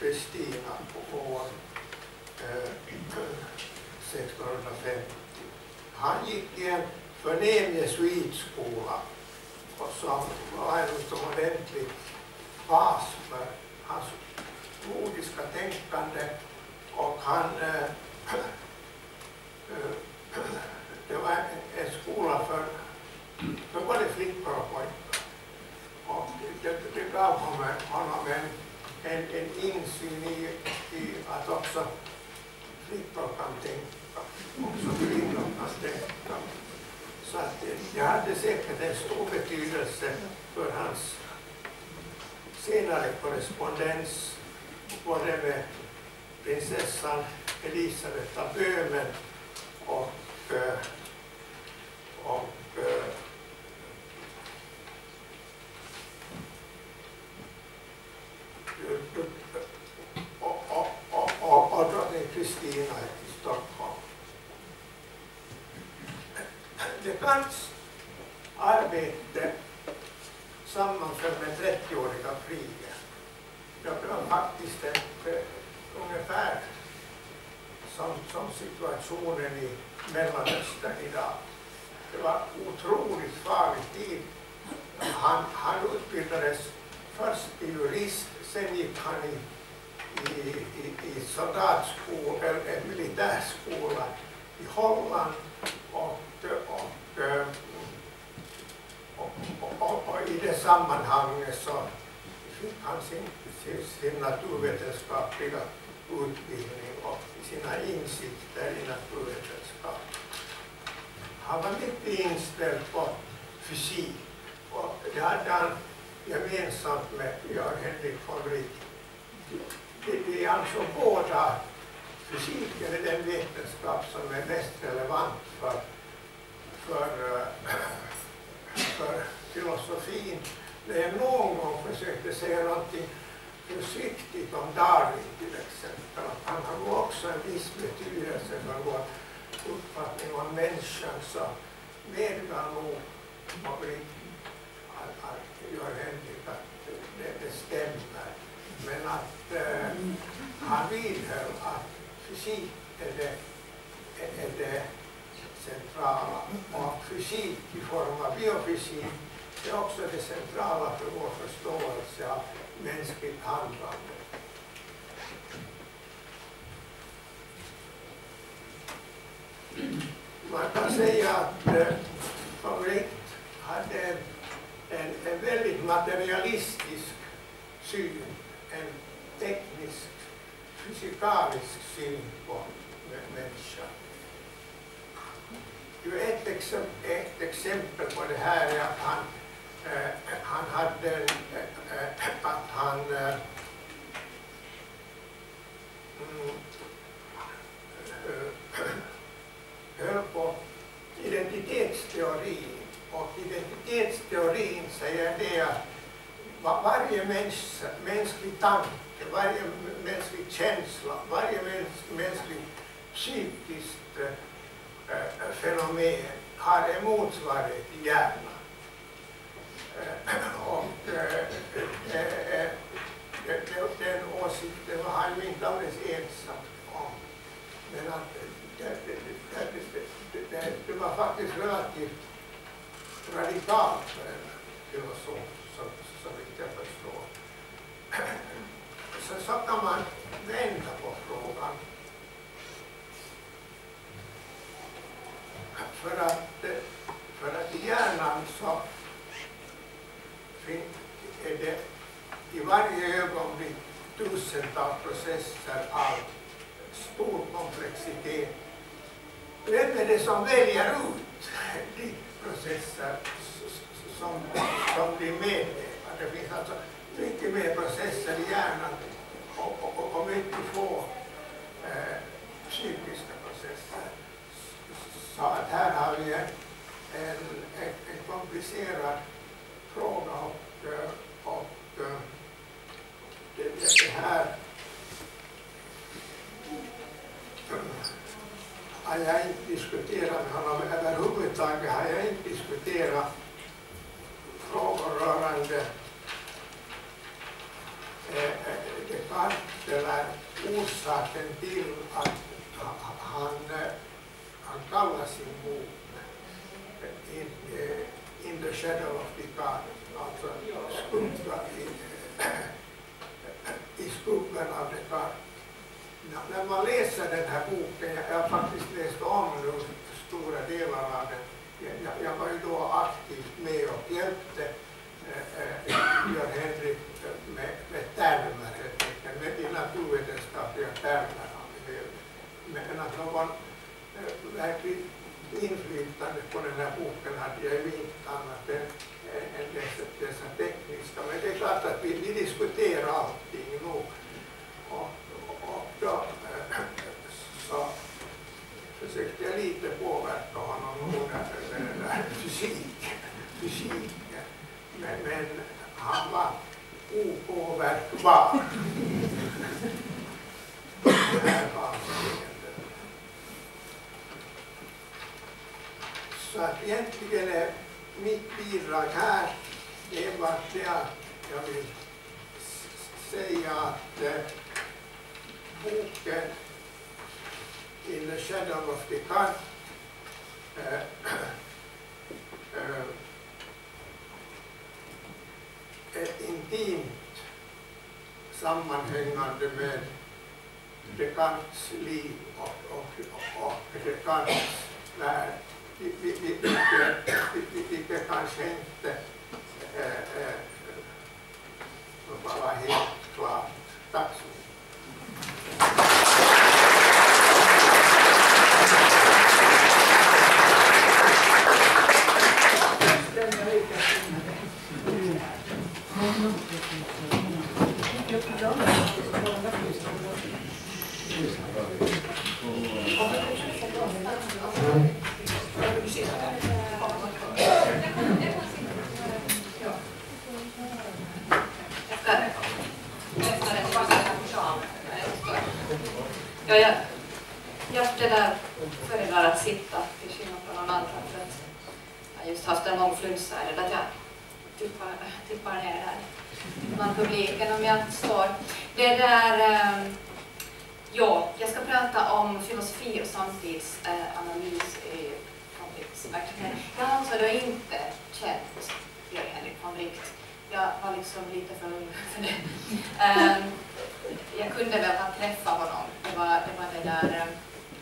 Speaker 2: Kristina på år eh, 1650. Han gick i en förnäm jesuitskola och som var en bas för hans nordiska tänkande och han äh, det var en, en skola för, för både flickor och pojkar. Och det, det gav honom, honom en, en, en insyn i, i att också flickor kan tänka, också kvinnor kan tänka. Jag hade säkert en stor betydelse för hans senare korrespondens både med prinsessan Elisabeth av Böhmen och, eh, och eh, och, och, och, och drottning Kristina i Stockholm. Kants arbete sammanföll med 30-åriga kriget. Det var faktiskt ett, eh, ungefär som, som situationen i Mellanöstern idag. Det var otroligt farlig tid. Han, han utbildades först till jurist, sen gick han i, i, i, i soldatskola, eller militärskola i Holland och, och, och, och, och i det sammanhanget så fick han sin, sin, sin naturvetenskapliga utbildning och sina insikter i naturvetenskap. Han var mycket inställd på fysik och det hade han gemensamt med Jörgen Henrik von Wright. är alltså båda fysiken är den vetenskap som är mest relevant för, för, eh, för filosofin. När jag någon gång försökte säga någonting försiktigt om Darwin till exempel, att han har också en viss betydelse för vår uppfattning om människan, som medgav och att, att Göran att det, det stämmer. Men att eh, han vidhöll att fysik är det, är det centrala. Och fysik i form av biofysik är också det centrala för vår förståelse av mänskligt handlande. Man kan säga att eh, Favorit hade en, en, väldigt materialistisk syn, en teknisk, fysikalisk syn på människan. Ett, exempel, ett exempel på det här är att han Eh, han hade, eh, eh, att han eh, mm, eh, höll på identitetsteorin. Och identitetsteorin säger det att varje mäns, mänsklig tanke, varje mänsklig känsla, varje mäns, mänsklig psykiskt fenomen har en motsvarighet i hjärnan. Och eh, eh, eh, den åsikten var han ju inte alldeles ensam om. Men att det, det, det, det var faktiskt relativt radikalt för en filosof, så, så vitt jag förstår. Så, så kan man vända på frågan. För att, för att i hjärnan så i varje ögonblick tusentals processer av stor komplexitet. Vem är det som väljer ut de processer som, som blir medvetna? Det finns alltså mycket mer processer i hjärnan och, och, och mycket få eh, psykiska processer. Så att här har vi en, en, en, en komplicerad fråga och, eh, och eh, det, det här har jag inte diskuterat med honom överhuvudtaget. Har jag inte diskuterat frågor rörande eh, eh Descartes eller orsaken till att han, han kallar sin bok in in the shadow of the car, alltså skugga i, i skuggan av det garden. När man läser den här boken, jag har faktiskt läst om den stora delar av den, jag, jag var ju då aktivt med och hjälpte eh, eh Björn Henrik med, med termer, med naturvetenskapliga termer. Men att någon eh, verkligen inflytande på den här boken hade jag ju inte annat än, än dessa, dessa tekniska. Men det är klart att vi, vi diskuterar allting nog. Och, och då äh, så försökte jag lite påverka honom nog med den där fysik, fysiken. Men, men han var opåverkbar. det här var så att egentligen är mitt bidrag här, det är bara det att jag vill säga att eh, boken In the shadow of the gun eh, eh, är intimt sammanhängande med Descartes liv och, och, och, och Descartes värld, vilket kanske inte äh, äh, var helt klart. Tack så mycket.
Speaker 4: Jag, jag det där föredrar att sitta till skillnad från någon annan för att jag just haft en lång flunsa eller att jag tippar, tippar ner där bland publiken om jag står. Det där, ehm, ja, jag ska prata om filosofi och samtidsanalys eh, i konfliktsverksamhet. Jag har alltså då inte känt Georg Henrik von Wright. Jag var liksom lite för ung för det. Ehm, jag kunde väl ha träffat honom. Det var det, var det där, eh,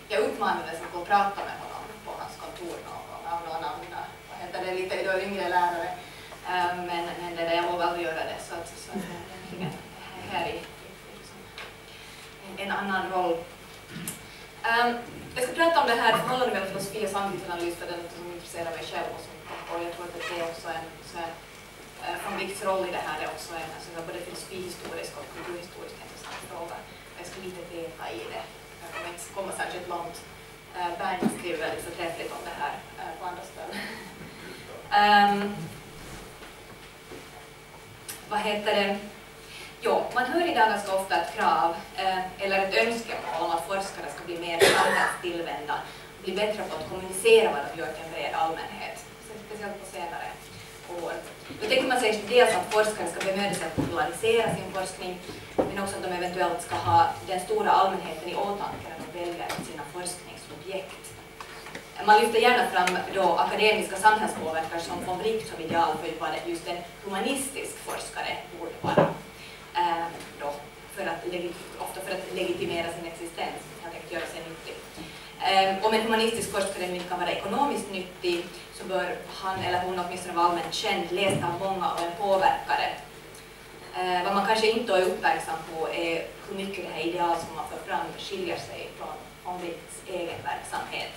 Speaker 4: jag uppmanades att gå och prata med honom på hans kontor någon gång av någon annan, vad heter det, lite då yngre lärare. Ehm, men, men det där, jag vågade aldrig göra det. Så att, så att eh, jag eh, här i, liksom, en, en annan roll. Um, jag ska prata om det här. Förhållandet mellan filosofi och samtidsanalys för den som intresserar mig själv och, som, och jag tror att det är också en så här, från Vicks roll i det här. Är också en alltså, både filosofihistorisk och kulturhistorisk fråga. Jag ska lite delta i det. Jag kommer inte komma särskilt långt. Eh, Bernt skriver väldigt förträffligt om det här eh, på andra ställen. um, vad heter det? Jo, man hör idag ganska ofta ett krav eh, eller ett önskemål om att forskare ska bli mer samhällstillvända bli bättre på att kommunicera vad de gör till en bred allmänhet, speciellt på senare år. Då tänker man sig dels att forskare ska bemöda sig att popularisera sin forskning, men också att de eventuellt ska ha den stora allmänheten i åtanke när de väljer sina forskningsobjekt. Man lyfter gärna fram då akademiska samhällspåverkare som von Wright som ideal för vad just en humanistisk forskare borde vara. Eh, ähm, då, för att, ofta för att legitimera sin existens, helt enkelt göra sig nyttig. Eh, om en humanistisk forskare inte kan vara ekonomiskt nyttig så bör han eller hon åtminstone vara allmänt känd, läst av många och en påverkare. Eh, vad man kanske inte är uppmärksam på är hur mycket det här ideal som man för fram skiljer sig från von Britts egen verksamhet.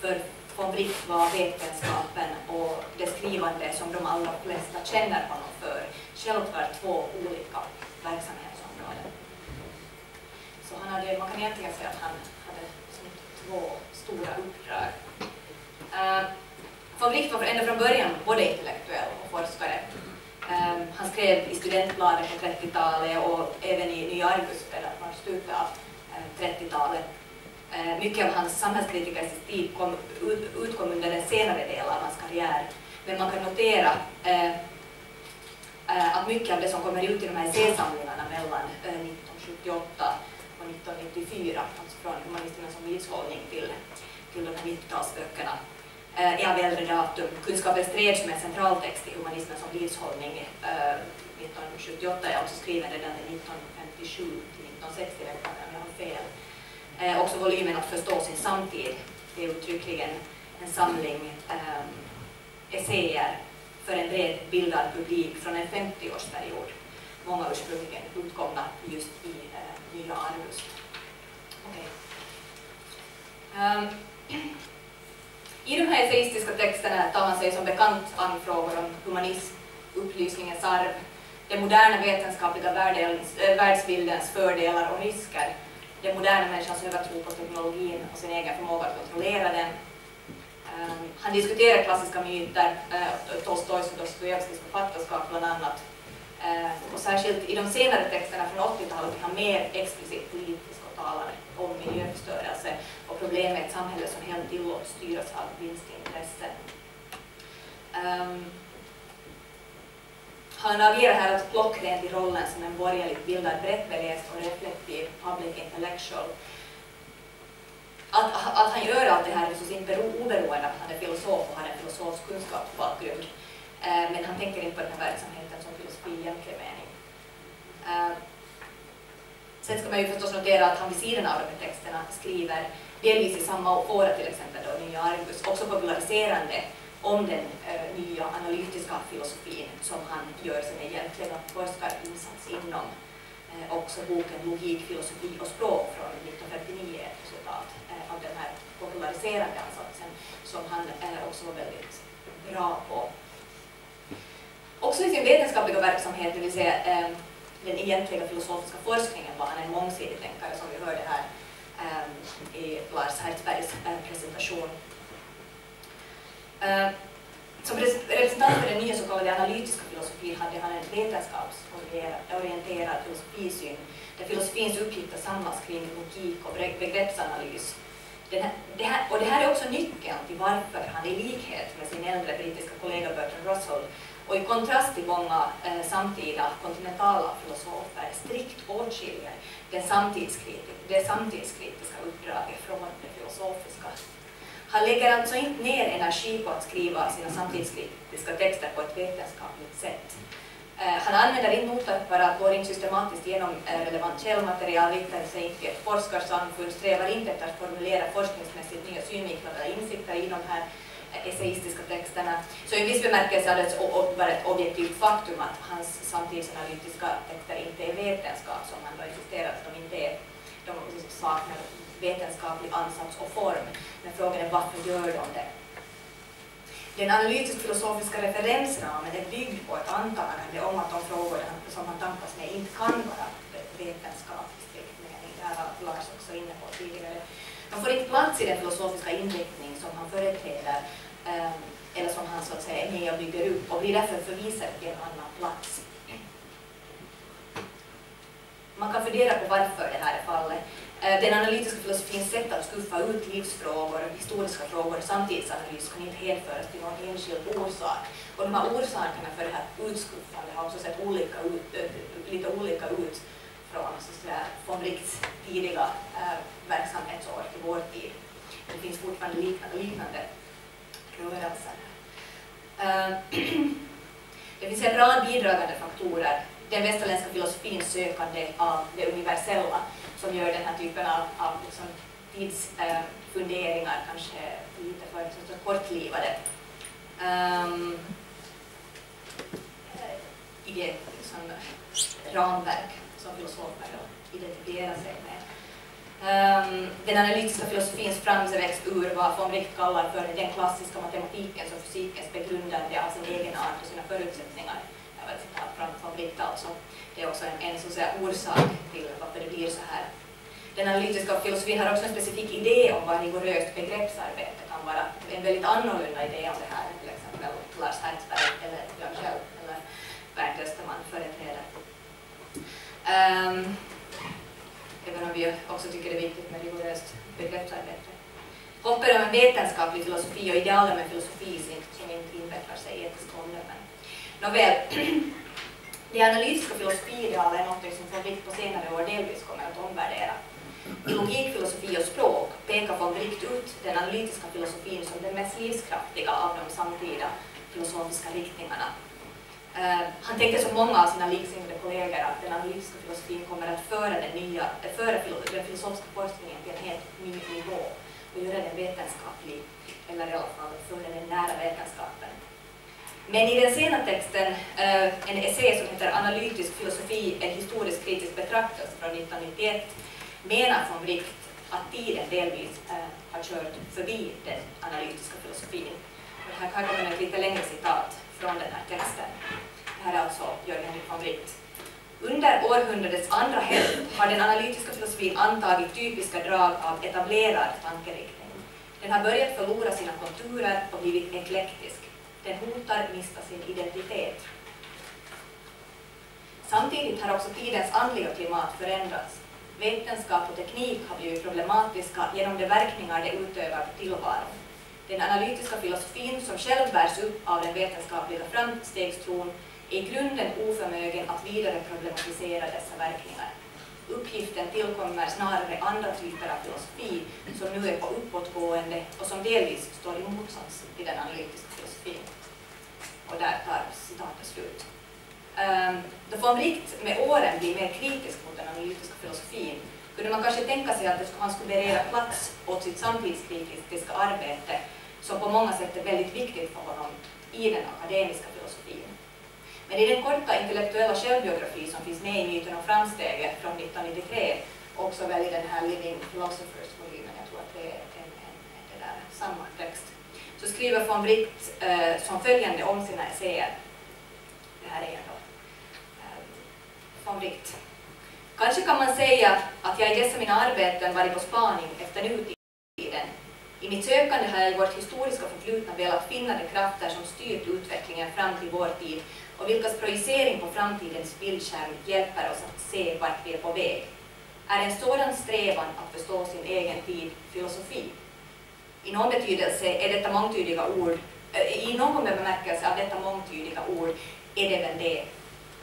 Speaker 4: För von Britt var vetenskapen och det skrivande som de allra flesta känner honom för självklart två olika verksamhetsområden. Så han hade, man kan egentligen säga att han hade två stora uppdrag. Uh, eh, von Wright var ända från början både intellektuell och forskare. Um, han skrev i studentbladet på 30-talet och även i Nya Argus redan från slutet av ehm, 30-talet. Uh, ehm, mycket av hans samhällskritikerstitik kom, ut, utkom under den senare delen av hans karriär. Men man kan notera eh, att mycket av det som kommer ut i de här C-samlingarna mellan eh, 1978 och 1994, alltså från humanisterna som livshållning till, till de här 90-talsböckerna, är av äldre datum. Kunskapen streds med centraltext i humanismen som livshållning. Eh, 1978 jag också skriven redan 1957 till 1960, om jag har fel. Eh, också volymen Att förstå sin samtid Det är uttryckligen en samling eh, essäer för en bred bildad publik från en 50-årsperiod. Många ursprungligen utkomna just i eh, Nya Argus. Okay. Um, i de här esseistiska texterna tar man sig som bekant an frågor om humanism, upplysningens arv, den moderna vetenskapliga eh, världsbildens fördelar och risker, den moderna människans övertro på teknologin och sin egen förmåga att kontrollera den. Um, han diskuterar klassiska myter, eh, uh, Tolstojs och Dostojevskijs författarskap bland annat, ehm, och särskilt i de senare texterna från 80-talet är han mer explicit politisk och talar om miljöförstörelse och problem med ett samhälle som helt tillåts styras av vinstintressen. Um, ehm, han agerar här alltså klockrent i rollen som en borgerligt bildad, brett beläst och reflektiv public intellectual. Att, att han gör allt det här är förstås inte oberoende av att han är filosof och har en filosofsk kunskapsbakgrund. Eh, men han tänker inte på den här verksamheten som filosofi i egentlig mening. Eh, sen ska man ju förstås notera att han vid sidan av de här texterna skriver, delvis i samma år till exempel, då, Nya Argus, också populariserande om den eh, nya analytiska filosofin som han gör sin egentliga forskarinsats inom. Eh, också boken Logik, filosofi och språk från 1959 är ett resultat eh, av den här populariserande ansatsen som han eh, också var väldigt bra på. Också i sin vetenskapliga verksamhet, det vill säga eh, den egentliga filosofiska forskningen, var han en mångsidig tänkare som vi hörde här eh, Ehm, i Lars Hertzbergs eh, presentation. Eh, som representant för den nya så kallade analytiska filosofin hade han en vetenskapsorienterad filosofisyn där filosofins uppgifter samlas kring logik och begreppsanalys. Här, det här, och det här är också nyckeln till varför han i likhet med sin äldre brittiska kollega Bertrand Russell och i kontrast till många eh, samtida kontinentala filosofer strikt åtskiljer det samtidskritiska uppdraget från det filosofiska han lägger alltså inte ner energi på att skriva sina samtidskritiska texter på ett vetenskapligt sätt. Eh, han använder inte motapparat, går inte systematiskt genom eh, relevant källmaterial, riktar sig inte till ett forskarsamfund, strävar inte efter att formulera forskningsmässigt nya synvinklar eller insikter i de här Eh, essäistiska texterna. Så i viss bemärkelse är det varit ett objektivt faktum att hans samtidsanalytiska texter inte är vetenskap, som han då insisterar att de inte är. De saknar vetenskaplig ansats och form. Men frågan är varför gör de det? Den analytisk-filosofiska referensramen är byggd på ett antagande om att de frågor som han tampas med inte kan vara vetenskapligt strikt mening. Det här var Lars också inne på tidigare. De får inte plats i den filosofiska inriktning som han företräder ehm, eller som han så att säga är med och bygger upp och blir därför förvisade till en annan plats. Man kan fundera på varför det här är fallet. Ehm, den analytiska filosofins sätt att skuffa ut livsfrågor, historiska frågor och samtidsanalys kan inte hänföras till någon enskild orsak. Och de här orsakerna för det här utskuffandet har också sett olika ut, lite olika ut från så att säga, von Wrights tidiga eh, verksamhetsår till vår tid. Det finns fortfarande liknande, liknande rörelser. Eh, det finns en rad bidragande faktorer. Den västerländska filosofins sökande av det universella som gör den här typen av, av liksom, tidsfunderingar eh, kanske lite för så, kortlivade. Um, I det liksom, ramverk som filosofer identifierar sig med. Um, den analytiska filosofins framväxt ur vad von Wright kallar för den klassiska matematikens och fysikens begrundande av sin egen art och sina förutsättningar. Jag vet inte, från von Wright alltså det är också en, en så att säga, orsak till varför det blir så här. Den analytiska filosofin har också en specifik idé om vad rigoröst begreppsarbete kan vara. En väldigt annorlunda idé om det här till exempel Lars Hertzberg eller jag själv eller Bernt Österman företräder. Ehm, um, även om vi också tycker det är viktigt med rigoröst begreppsarbete. Hoppet om en vetenskaplig filosofi och idealen med filosofi som inte invecklar sig i etiska omdömen. Nåväl, det analytiska filosofiidealet är något som von Wright på senare år delvis kommer att omvärdera. I logik, filosofi och språk pekar von Wright ut den analytiska filosofin som den mest livskraftiga av de samtida filosofiska riktningarna. Uh, han tänker som många av sina likasinnade kollegor att den analytiska filosofin kommer att föra den, nya, eh, föra den filosofiska forskningen till en helt ny nivå och göra den vetenskaplig, eller i alla fall föra den nära vetenskapen. Men i den sena texten, uh, en essä som heter Analytisk filosofi, en historisk kritisk betraktelse från 1991, menar von Wright att tiden delvis har kört förbi den analytiska filosofin. Och här kommer ett lite längre citat från den här texten. Det här är alltså Jörgen von Wright. Under århundradets andra hälft har den analytiska filosofin antagit typiska drag av etablerad tankeriktning. Den har börjat förlora sina konturer och blivit eklektisk. Den hotar mista sin identitet. Samtidigt har också tidens andliga klimat förändrats. Vetenskap och teknik har blivit problematiska genom de verkningar de utövar på tillvaron. Den analytiska filosofin som själv bärs upp av den vetenskapliga framstegstron är i grunden oförmögen att vidare problematisera dessa verkningar. Uppgiften tillkommer snarare andra typer av filosofi som nu är på uppåtgående och som delvis står i motsats till den analytiska filosofin. Och där tar citatet slut. Um, då von Wright med åren blir mer kritisk mot den analytiska filosofin kunde man kanske tänka sig att han skulle bereda plats åt sitt samtidskritiska arbete som på många sätt är väldigt viktigt för honom i den akademiska filosofin. Men i den korta intellektuella självbiografi som finns med i Myten om framsteget från 1993, också väl i den här Living Philosophers-volymen, jag tror att det är en, en, en, det där, samma text, så skriver von Wright eh, som följande om sina essäer. Det här är då eh, von Wright. Kanske kan man säga att jag i dessa mina arbeten varit på spaning efter nutiden. I mitt sökande har jag i vårt historiska förflutna velat finna de krafter som styrt utvecklingen fram till vår tid och vilkas projicering på framtidens bildskärm hjälper oss att se vart vi är på väg. Är en sådan strävan att förstå sin egen tid filosofi? I någon betydelse är detta mångtydiga ord, eh, i någon bemärkelse av detta mångtydiga ord är det väl det.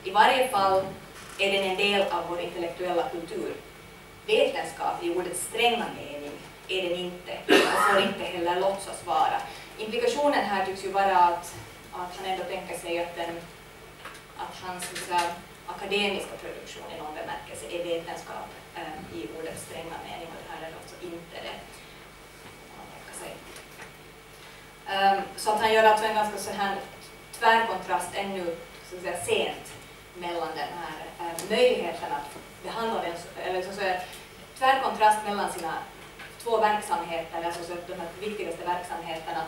Speaker 4: I varje fall är den en del av vår intellektuella kultur. Vetenskap i ordets stränga mening är den inte och får inte heller låtsas vara. Implikationen här tycks ju vara att, att han ändå tänker sig att, den, att hans säga, akademiska produktion i någon bemärkelse är vetenskap eh, i ordets stränga mening och det här är alltså inte det. Um, så att han gör alltså en ganska så här tvärkontrast ännu så att säga, sent mellan den här äh, möjligheten att behandla den, eller så att säga, tvärkontrast mellan sina två verksamheter, alltså så de här viktigaste verksamheterna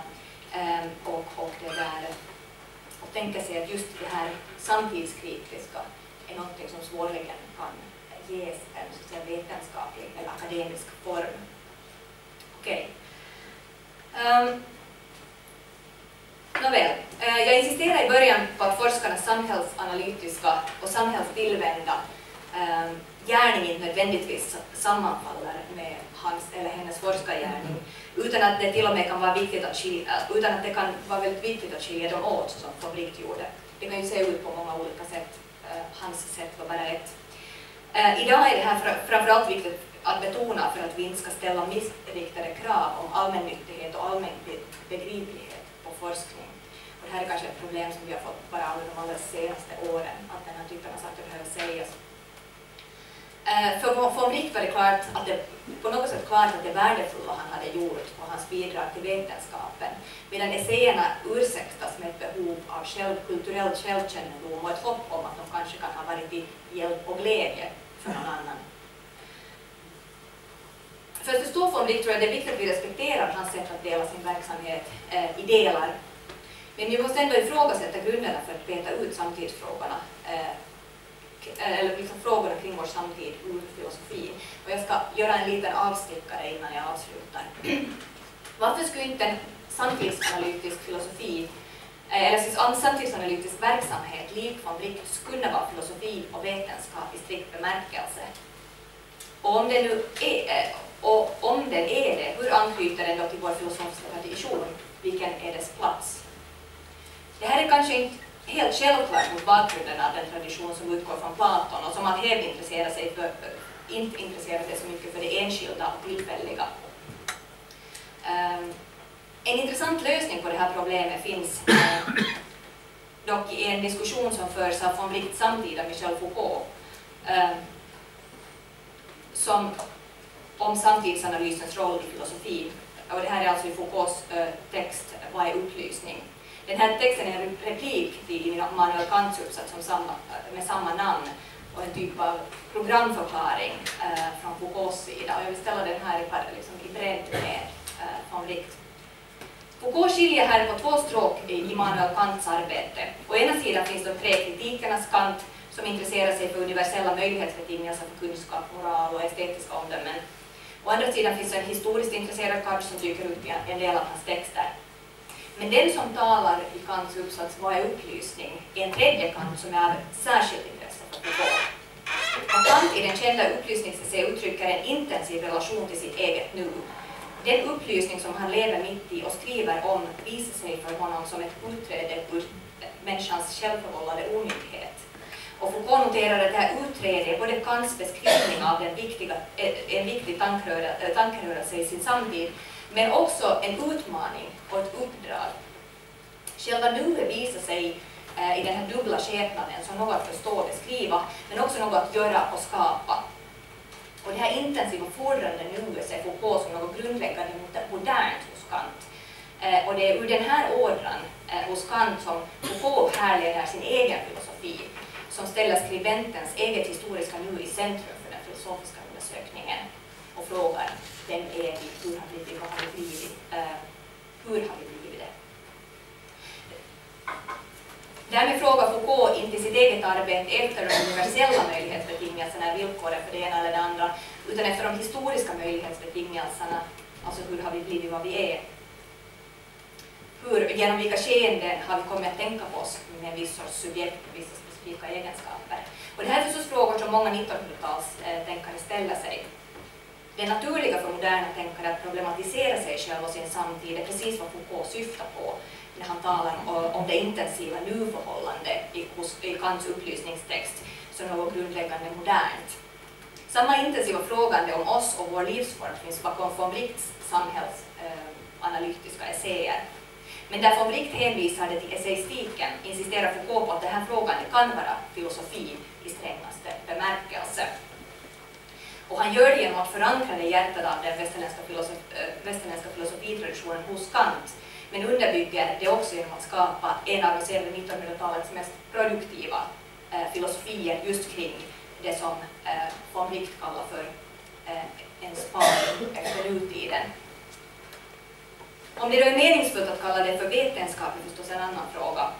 Speaker 4: ehm, och, och det där och tänka sig att just det här samtidskritiska är någonting som svårligen kan ges en så säga, vetenskaplig eller akademisk form. Okej. Okay. Um, Nåväl, uh, jag insisterar i början på att forskarnas samhällsanalytiska och samhällstillvända um, gärning inte nödvändigtvis sammanfaller med hans eller hennes forskargärning, utan att det till och med kan vara viktigt att skilja, utan att det kan vara väldigt viktigt att skilja dem åt, som Wright gjorde. Det kan ju se ut på många olika sätt, eh, hans sätt var bara ett. Idag är det här framförallt viktigt att betona för att vi inte ska ställa missriktade krav om allmännyttighet och allmän begriplighet forskning. Och det här är kanske ett problem som vi har fått bara under de allra senaste åren, att den här typen av saker behöver sägas. Eh, för von Wright var det klart att det, på något sätt klart att det värdefulla han hade gjort och hans bidrag till vetenskapen, medan essäerna ursäktas med ett behov av själv, kulturell självkännedom och ett hopp om att de kanske kan ha varit till hjälp och glädje för någon annan. För att förstå von Wright tror jag det är viktigt att vi respekterar hans sätt att dela sin verksamhet eh, i delar. Men vi måste ändå ifrågasätta grunderna för att peta ut samtidsfrågorna, eh, Eh, eller liksom frågorna kring vår samtid ur filosofi. Och jag ska göra en liten avstickare innan jag avslutar. Varför skulle inte en samtidsanalytisk filosofi eh, eller eller samtidsanalytisk verksamhet lik von Wrights kunna vara filosofi och vetenskap i strikt bemärkelse? Och om det nu är, eh, och om den är det, hur anknyter den då till vår filosofiska tradition? Vilken är dess plats? Det här är kanske inte helt självklart mot bakgrunden av den tradition som utgår från Platon och som man helt intresserar sig för, inte intresserar sig så mycket för det enskilda och tillfälliga. Um, en intressant lösning på det här problemet finns uh, dock i en diskussion som förs av von Wright samtida Michel Foucault uh, som om samtidsanalysens roll i filosofin. Och det här är alltså i Foucaults eh, text Vad är upplysning? Den här texten är en replik till Immanuel Kants uppsats alltså samma, med samma namn och en typ av programförklaring äh, från Foucaults sida. Och jag vill ställa den här i, liksom, i bredd med eh, äh, von Wright. Foucault skiljer här på två stråk i Immanuel Kants arbete. Å ena sidan finns de tre kritikernas Kant som intresserar sig för universella möjlighetsbetingelser för kunskap, moral och estetiska omdömen Å andra sidan finns det en historiskt intresserad Kant som dyker upp i en del av hans texter. Men den som talar i Kants uppsats Vad är upplysning? är en tredje kant som är av särskilt intresse för Foucault. Kant i den kända upplysningsessän uttrycker en intensiv relation till sitt eget nu. Den upplysning som han lever mitt i och skriver om visar sig för honom som ett utträde ur människans självförvållade omyndighet. Och Foucault noterar att det här utträdet är både Kants beskrivning av den viktiga, eh, en viktig tankerörelse eh, i sin samtid, men också en utmaning och ett uppdrag. Själva nuet visar sig eh, i den här dubbla skepnaden som något att förstå och beskriva, men också något att göra och skapa. Och det här intensiva fordrande nuet ser på som något grundläggande modernt hos Kant. Eh, och det är ur den här ådran eh, hos Kant som Foucault härleder sin egen filosofi, som ställer skribentens eget historiska nu i centrum för den filosofiska undersökningen och frågar vem är vi, hur har vi blivit, vad har vi blivit, uh, hur har vi eh, blivit det? Därmed frågar Foucault inte sitt eget arbete efter de universella möjlighetsbetingelserna, villkoren för det ena eller det andra, utan efter de historiska möjlighetsbetingelserna, alltså hur har vi blivit vad vi är? Hur, genom vilka skeenden har vi kommit att tänka på oss med en viss sorts subjekt med vissa specifika egenskaper? Och det här är förstås frågor som många 1900-talstänkare eh, ställer sig. Det naturliga för moderna tänkare att problematisera sig själv och sin samtid är precis vad Foucault syftar på när han talar om, det intensiva nuförhållandet i, i Kants upplysningstext som något grundläggande modernt. Samma intensiva frågande om oss och vår livsform finns bakom von Wrights samhällsanalytiska essäer. Men där von Wright hänvisade till essäistiken insisterar Foucault på att den här frågan kan vara filosofi i strängaste bemärkelse. Och han gör det genom att förankra det i hjärtat av den västerländska, filosof, eh, västerländska filosofitraditionen hos Kant, men underbygger det också genom att skapa en av de senare 1900-talets mest produktiva eh, filosofier just kring det som eh, von Wicht kallar för eh, en spaning efter nutiden. Om det då är meningsfullt att kalla det för vetenskap är förstås en annan fråga.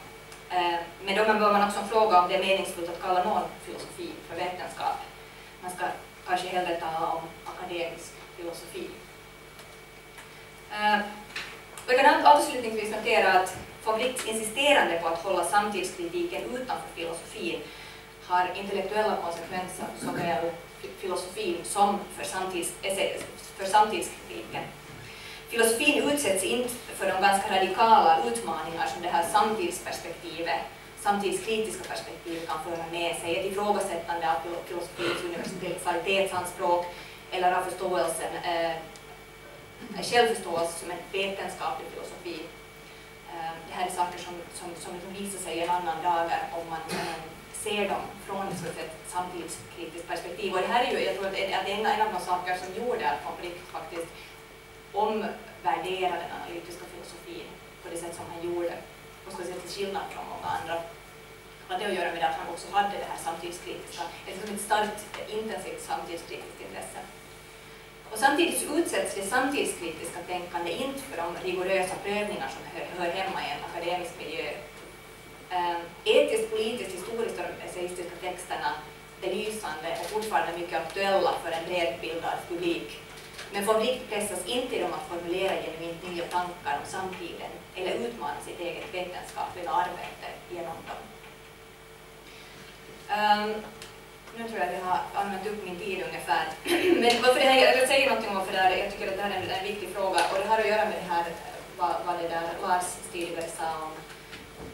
Speaker 4: Eh, men då bör man också fråga om det är meningsfullt att kalla någon filosofi för vetenskap. Man ska kanske hellre tala om akademisk filosofi. Eh, jag kan avslutningsvis notera att Fabriks insisterande på att hålla samtidskritiken utanför filosofin har intellektuella konsekvenser såväl filosofin som för, samtids, för samtidskritiken. Filosofin utsätts inte för de ganska radikala utmaningar som det här samtidsperspektivet samtidskritiska perspektiv kan föra med sig ett ifrågasättande av filosofins universalitetsanspråk eller av förståelsen, eh, självförståelse som en vetenskaplig filosofi. Eh, det här är saker som, som, som liksom visar sig i en annan dager om man eh, ser dem från ett samtidskritiskt perspektiv. Och det här är ju, jag tror att det är en, en av de saker som gjorde att von faktiskt omvärderade den analytiska filosofin på det sätt som han gjorde och ska till skillnad från många andra Det hade att göra med att han också hade det här samtidskritiska, ett starkt intensivt samtidskritiskt intresse. Och samtidigt utsätts det samtidskritiska tänkande inte för de rigorösa prövningar som hör, hör hemma i en akademisk miljö. Um, etiskt, politiskt, historiskt och de essayistiska texterna belysande och fortfarande mycket aktuella för en bredbildad publik. Men von Wright pressas inte i dem att formulera genuint nya tankar om samtiden eller utmana sitt eget vetenskapliga arbete genom dem. Um, nu tror jag att jag har använt upp min tid ungefär. Men varför det här, jag vill säga någonting om varför det här, jag tycker att det här är en, en viktig fråga och det har att göra med det här vad, vad det där Lars tidigare sa om,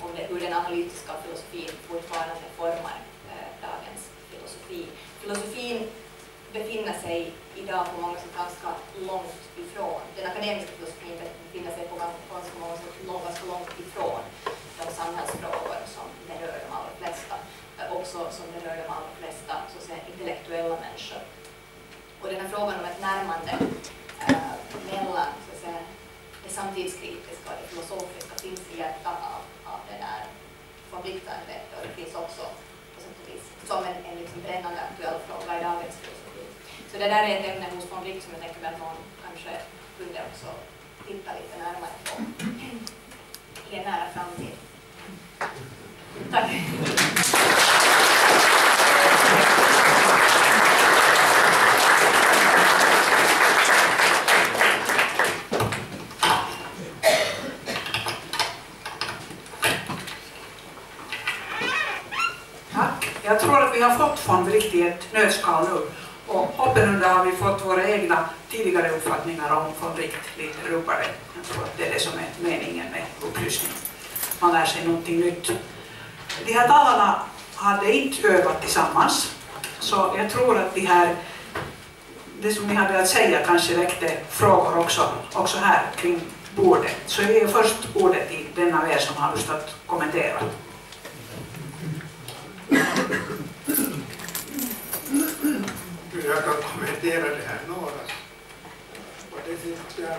Speaker 4: om det, hur den analytiska filosofin fortfarande formar eh, dagens filosofi. Filosofin befinna sig idag på många sätt ganska långt ifrån, den akademiska filosofin befinner sig på ganska många sätt ganska långt ifrån de samhällsfrågor som berör de allra flesta, eh, också som berör de allra flesta så att säga, intellektuella människor. Och den här frågan om ett närmande äh, mellan så att säga, det samtidskritiska och det filosofiska finns i hjärtat av, av det där konfliktarbetet och det finns också på sätt och vis som en, en liksom brännande aktuell fråga i dagens filosofi. För det där är ett ämne hos von Rick som jag tänker att någon kanske kunde också titta lite närmare på i en nära framtid. Tack!
Speaker 5: Jag tror att vi har fått von Britt i ett nötskal upp. Och oberoende har vi fått våra egna tidigare uppfattningar om von Wright lite rubbade. Jag tror att det är det som är meningen med upplysning. Man lär sig någonting nytt. De här talarna hade inte övat tillsammans. Så jag tror att de här, det som ni hade att säga kanske väckte frågor också, också här kring bordet. Så jag ger först ordet till den av er som har lust att kommentera.
Speaker 2: Jag kan det här några. Och det finns, jag,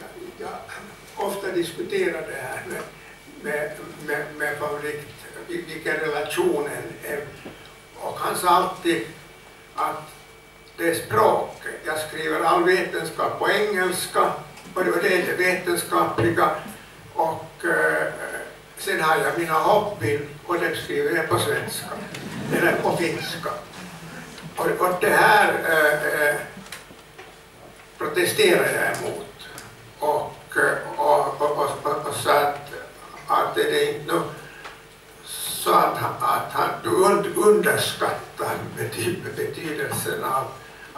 Speaker 2: jag, jag ofta diskuterar det här med, med, med, med favorit, vilken relationen är. Och han sa alltid att det är språk. Jag skriver all vetenskap på engelska och det är det vetenskapliga. Och eh, sen har jag mina hobbyn och det skriver jag på svenska eller på finska. Och, och det här eh, eh, protesterar jag emot. Och, eh, och, och, och, och, och sa att, att det är inte no, så att, att han, und, underskattar bety, betydelsen av,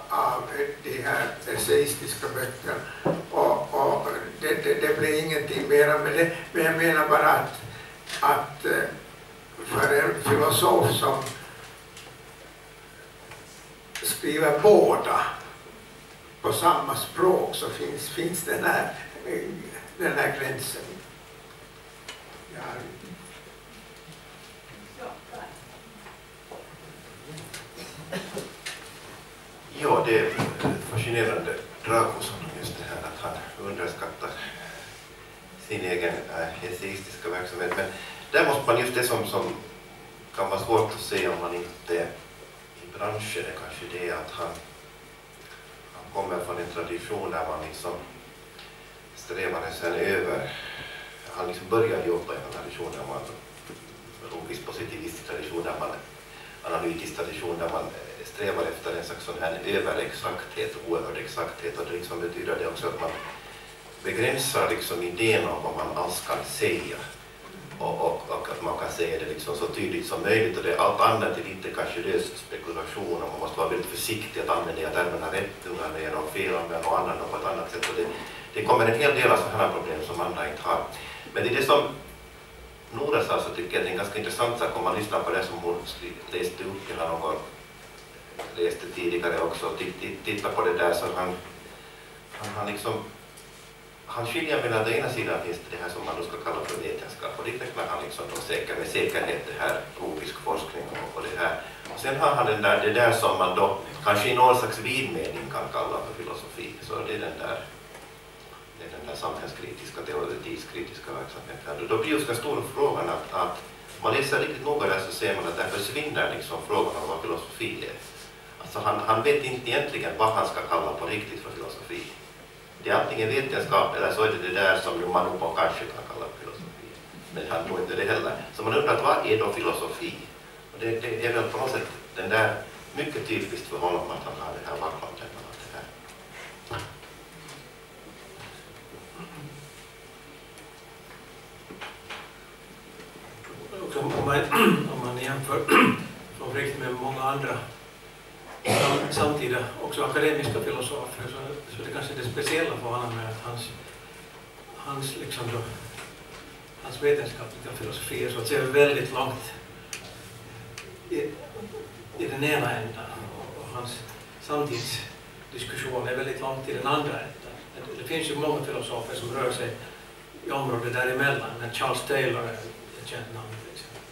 Speaker 2: av de här essäistiska böckerna. Och, och det, det, det blir ingenting mera med det. Men jag menar bara att, att eh, för en filosof som skriver båda på samma språk så finns, finns den, här, den här gränsen. Ja,
Speaker 1: Ja, det är fascinerande drag hos honom just det här att han underskattar sin egen äh, verksamhet. Men där måste man just det som, som kan vara svårt att se om man inte branschen är kanske det att han, han kommer från en tradition där man liksom strävade sen över, han liksom började jobba i en tradition där man, logisk positivistisk tradition där man analytisk tradition där man strävar efter en slags sån här överexakthet, oerhörd exakthet och det liksom betyder det också att man begränsar liksom idén om vad man alls kan säga och, och, och att man kan säga det liksom så tydligt som möjligt och det, allt annat är lite kanske lös spekulation och man måste vara väldigt försiktig att använda termerna rätt, om det är något fel, och något annat och på ett annat sätt. Och det, det kommer en hel del av sådana problem som andra inte har. Men det är det som Nora sa så tycker jag att det är en ganska intressant sak om man lyssnar på det som hon läste upp, eller någon läste tidigare också, och tittar titta på det där så han, han, han liksom han skiljer mellan å ena sidan finns det det här som man då ska kalla för vetenskap och det räknar han liksom då säker, med säkerhet det här logisk forskning och, och det här. Och sen har han den där, det där som man då kanske i någon slags vid mening kan kalla för filosofi. Så det är den där, det är den där samhällskritiska, teologikritiska verksamheten. Och då blir just den stora frågan att, att om man läser riktigt noga där så ser man att där försvinner liksom frågan om vad filosofi är. Alltså han, han vet inte egentligen vad han ska kalla på riktigt för filosofi. Det är antingen vetenskap eller så är det det där som man nog kanske kan kalla filosofi. Men han tror inte det heller. Så man undrar vad är då filosofi? Och det, det är väl på något sätt den där mycket typiskt för honom att han har det här vacklande mellan det här.
Speaker 3: om man, om man jämför från med många andra samtida, också akademiska filosofer, så, så det kanske är det speciella för honom är att hans, hans, liksom då, hans vetenskapliga filosofi är så att säga väldigt långt i, i den ena änden och, och hans samtidsdiskussion är väldigt långt i den andra änden. Det, det finns ju många filosofer som rör sig i området däremellan, men Charles Taylor är ett känt namn till exempel.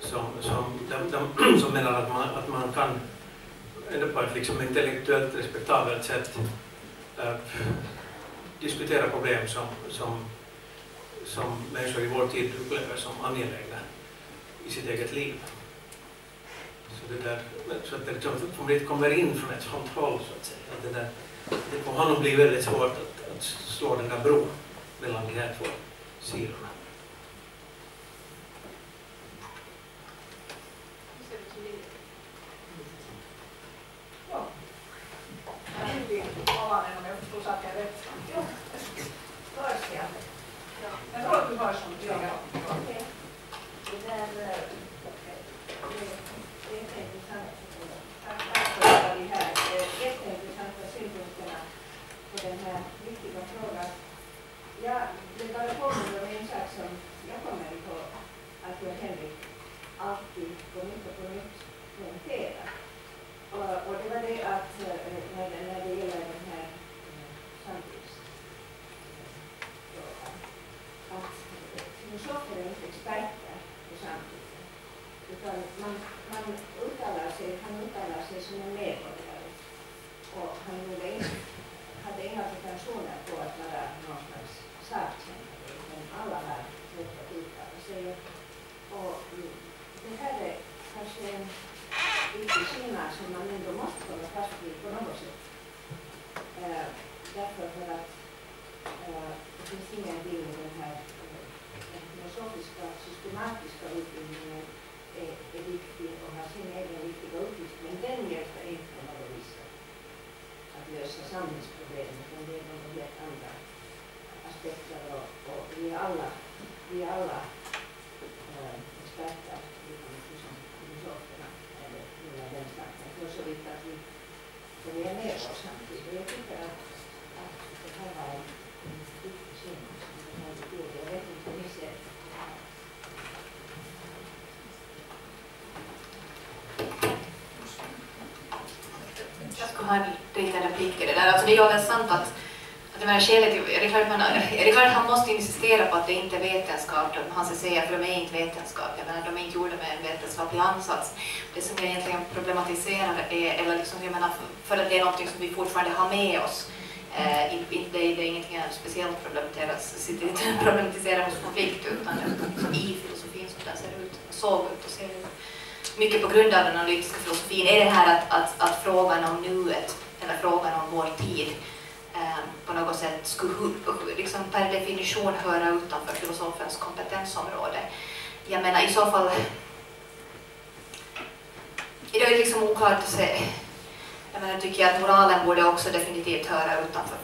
Speaker 3: Så, som, som, de, de, som menar att man, att man kan på ett liksom intellektuellt respektabelt sätt äh, diskutera problem som, som, som människor i vår tid upplever som angelägna i sitt eget liv. Så, det där, så att det liksom, om det kommer in från ett sånt håll så att säga, att det, där, det på honom blir väldigt svårt att, att slå den där bron mellan de här två sidorna.
Speaker 5: Jag förstod det. Är intressant. Synpunkterna på den här viktiga frågan. Jag blev bara påmind om en sak som jag kommer ihåg att jag Henrik alltid på
Speaker 6: nytt och på nytt poängterar och det var det att eh, när, när det gäller den här eh, samtidsfrågan, att eh, filosofer är inte experter på samtiden, utan man, man uttalar sig, han uttalar sig som en medborgare och han gjorde inte, hade inga pretensioner på att vara någon slags sakkännare, utan alla har rätt att uttala sig. Och mm, det här är kanske en inte skillnad som man ändå måste hålla fast vid på något sätt. Eh, därför för att eh, det finns ingen del i den här eh, den filosofiska, systematiska utbildningen är, är viktig och har sin egen viktiga uppgift, men den hjälper inte på något vis att lösa samhällsproblem, utan det är några helt andra aspekter och, och vi är alla, vi är alla eh, experter, utan som filosoferna eller några den slags, så vitt att vi följer med oss samtidigt. Jag tycker att, att det här var en, viktig skillnad som vi har gjort. Jag vet inte hur ni ser på det här.
Speaker 4: Jag ska ha en liten replik i det där. Alltså det är väl sant att, det skälet är det, klart man, är det klart att eh, han måste insistera på att det inte är vetenskap, de- han ska säga för de är inte vetenskap, jag menar de är inte gjorda med en vetenskaplig ansats. Det som jag egentligen problematiserar är, eller liksom, jag menar, för, att det är någonting som vi fortfarande har med oss, Eh, det, är- det är ingenting jag speciellt sitter och problematiserar hos konflikt utan liksom i filosofin som den ser ut, såg ut och ser ut. Mycket på grund av den analytiska filosofin. Är det här att, att, att frågan om nuet eller frågan om vår tid Eh, på något sätt skulle liksom per definition höra utanför filosofens kompetensområde. Jag menar i så fall är det liksom oklart att se. Jag menar, tycker jag att moralen borde också definitivt höra utanför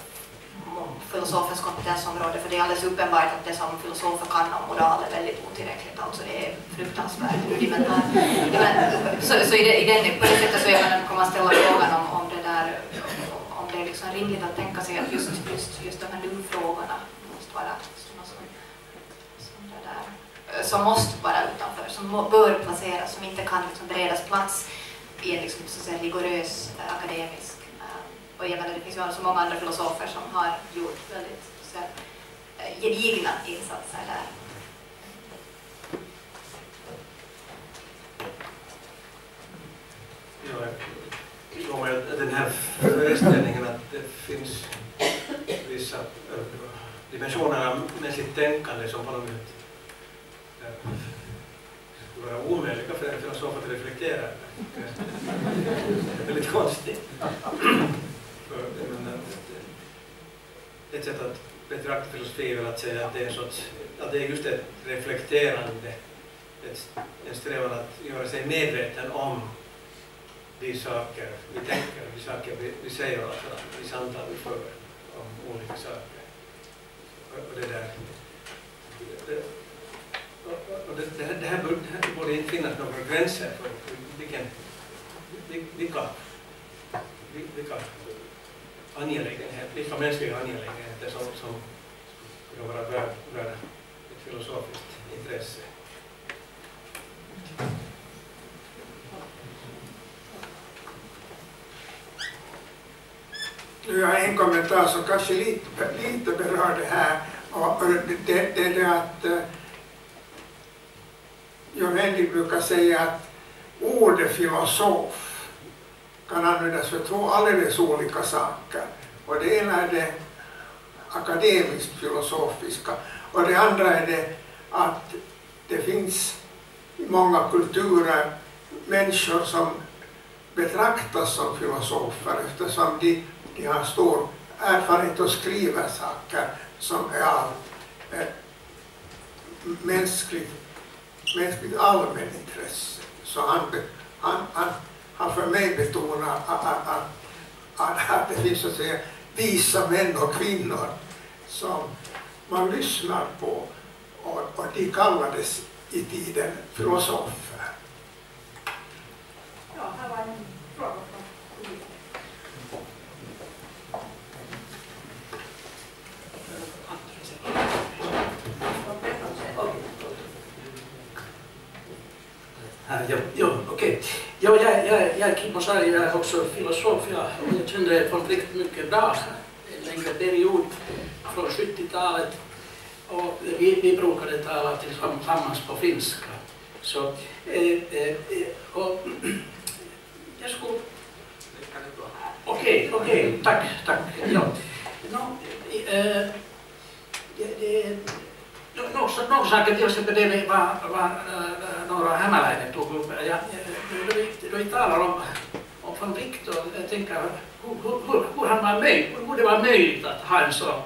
Speaker 4: filosofens kompetensområde för det är alldeles uppenbart att det som filosofer kan om moral är väldigt otillräckligt. Alltså det är fruktansvärt rudimentärt. Så så i den, på det sättet så jag menar, kan man ställa frågan om, om det där om det är liksom rimligt att tänka sig att just, just, just de här nu-frågorna måste vara sådana som, som, det där, eh, som måste vara utanför, som må, bör placeras, som inte kan liksom beredas plats i en liksom, så att säga, rigorös eh, akademisk eh, och jag menar, det finns ju så många andra filosofer som har gjort väldigt så, här, eh, gedigna insatser där.
Speaker 3: Ja, jag den här föreställningen att det finns vissa äh, dimensioner av mänskligt tänkande som på något sätt äh, skulle vara omöjliga för en filosof att reflektera över. Det är lite konstigt. Ett sätt att betrakta filosofi är väl att säga att det är, en sorts, att det är just ett reflekterande, ett, en strävan att göra sig medveten om vi saker vi tänker, vi saker vi, vi säger åt varandra, vi samtal vi för om olika saker. Och, och det där. Det, och, och- det, det, här, det, här det här borde inte finnas några gränser för vilken, vilka, vilka angelägenheter, vilka mänskliga angelägenheter som, som skulle vara värda värda ett filosofiskt intresse.
Speaker 2: Jag har en kommentar som kanske lite, lite berör det här. Och det, det, det är det att eh, John Henrik brukar säga att ordet filosof kan användas för två alldeles olika saker. Och det ena är det akademiskt filosofiska och det andra är det att det finns i många kulturer människor som betraktas som filosofer eftersom de, de har stor erfarenhet och skriver saker som är av eh, mänskligt, mänskligt allmänintresse. Så han, han, han, han för mig betonar att, att, att, att, att det finns så att säga visa män och kvinnor som man lyssnar på och, och de kallades i tiden filosofer.
Speaker 6: Ja, här var en fråga från publiken.
Speaker 7: Här, ja, ja, okej. Ja, jag, jag, jag är Kimmo Sari, jag är också filosof. Jag, jag kände konflikt mycket bra en längre period från 70-talet. och vi, vi brukade tala tillsammans på finska. Så, eh, eh, och, jag skulle... Okej, okay, okej, okay, tack, tack. Ja. No, eh, det, det, några no, saker till exempel det vad, vad äh, några hämäläinen tog Ja, Ja, då, vi, talar om, om von Wright och jag tänker hur, hur, hur, han var möjligt, hur det var möjligt att ha en sån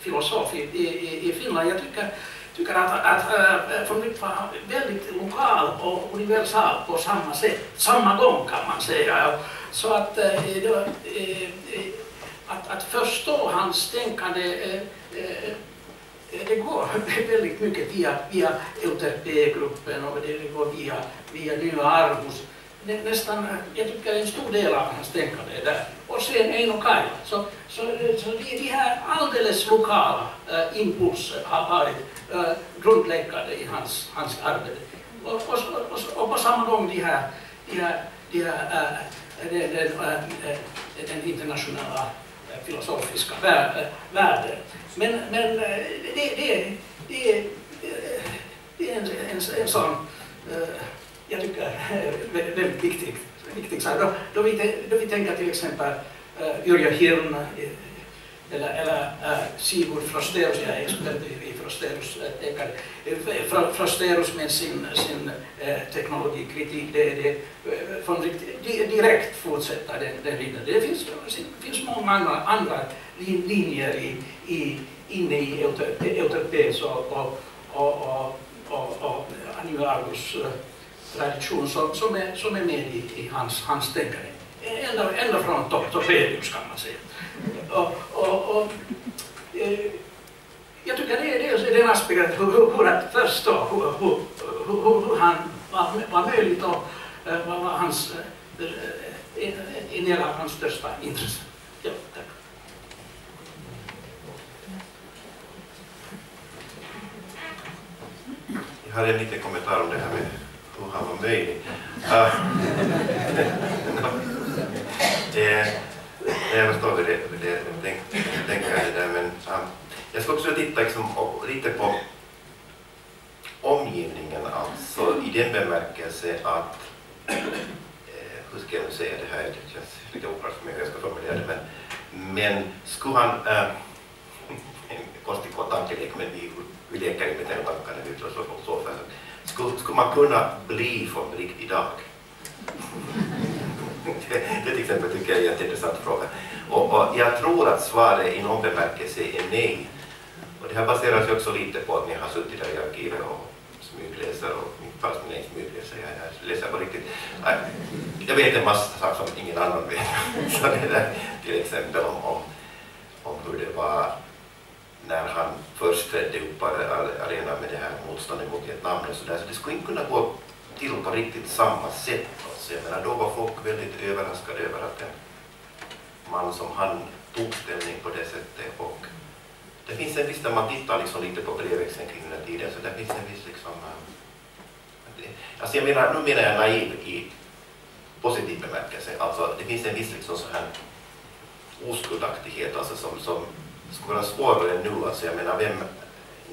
Speaker 7: filosof i, i, i Finland. Jag tycker, tycker att, att äh, von Victor var väldigt lokal och universal på samma sätt, samma gång kan man säga. Så att, äh, då, äh, att, att förstå hans tänkande äh, det går väldigt mycket via, via LTP-gruppen och det går via, via Lilla Arhus. Nästan, jag tycker en stor del av hans tänkande är där. Och sen Eino Kaila. Så, så, så de, de här alldeles lokala äh, impulser har varit äh, grundläggande i hans, hans arbete. Och, och, och, och på samma gång de här, de här, de här äh, den, den, äh, den internationella Eh, filosofiska värden. Men, men eh, det, det, det, det är en, en, en sån, eh, jag tycker, väldigt viktig, viktig sak. Då, då, vi, då vi tänker till exempel Yrjö Hirn eller, eller äh, Sigurd Frosterus, jag är expert i, i Frosterus äh, tänkare. Uh, Frosterus med sin, sin äh, teknologikritik, det, det, äh, från direkt fortsätta den, den linjen. Det finns, finns många andra, andra linjer i, i, inne i Euterpes och, och, och, och, och, och Annivarus äh, tradition som, som, är, som är med i, i hans, hans tänkande. Ända, ända från Topelius kan man säga. Och, och, och, eh, jag tycker det, det är den aspekten, hur, hur, hur att förstå hur, hur, hur, hur han var, var möjligt och eh, vad var hans, eh, en del av hans största intressen. Ja, tack.
Speaker 1: Jag hade en liten kommentar om det här med hur han var möjlig. Uh, det, jag förstår hur det, det, det, tänker det där, men uh, jag ska också titta liksom, lite på omgivningen, alltså i den bemärkelse att, eh, hur ska jag nu säga det här, det känns lite oklart för mig hur jag ska formulera det, men, men skulle han, äh, en konstig tankelek, men vi, vi leker med den tankarna ut och så, och så skulle, skulle man kunna bli från rikt idag? Det, till exempel tycker jag är en jätteintressant fråga. Och, och jag tror att svaret i någon bemärkelse är nej. Och det här baseras ju också lite på att ni har suttit där i arkivet och smygläser och fast ni inte smygläser, jag, jag läser på riktigt. Jag vet en massa saker som ingen annan vet. Så det där, till exempel om, om, om hur det var när han först trädde upp på arenan med det här motståndet mot Vietnam och så där. Så det skulle inte kunna gå till på riktigt samma sätt. Alltså, jag menar, då var folk väldigt överraskade över att en man som han tog ställning på det sättet. Och det finns en viss, när man tittar liksom lite på brevväxeln kring den här tiden, så det finns en viss liksom, eh, alltså jag menar, nu menar jag naiv i positiv bemärkelse, alltså det finns en viss liksom så här oskuldaktighet alltså som, som skulle vara svårare nu, alltså jag menar vem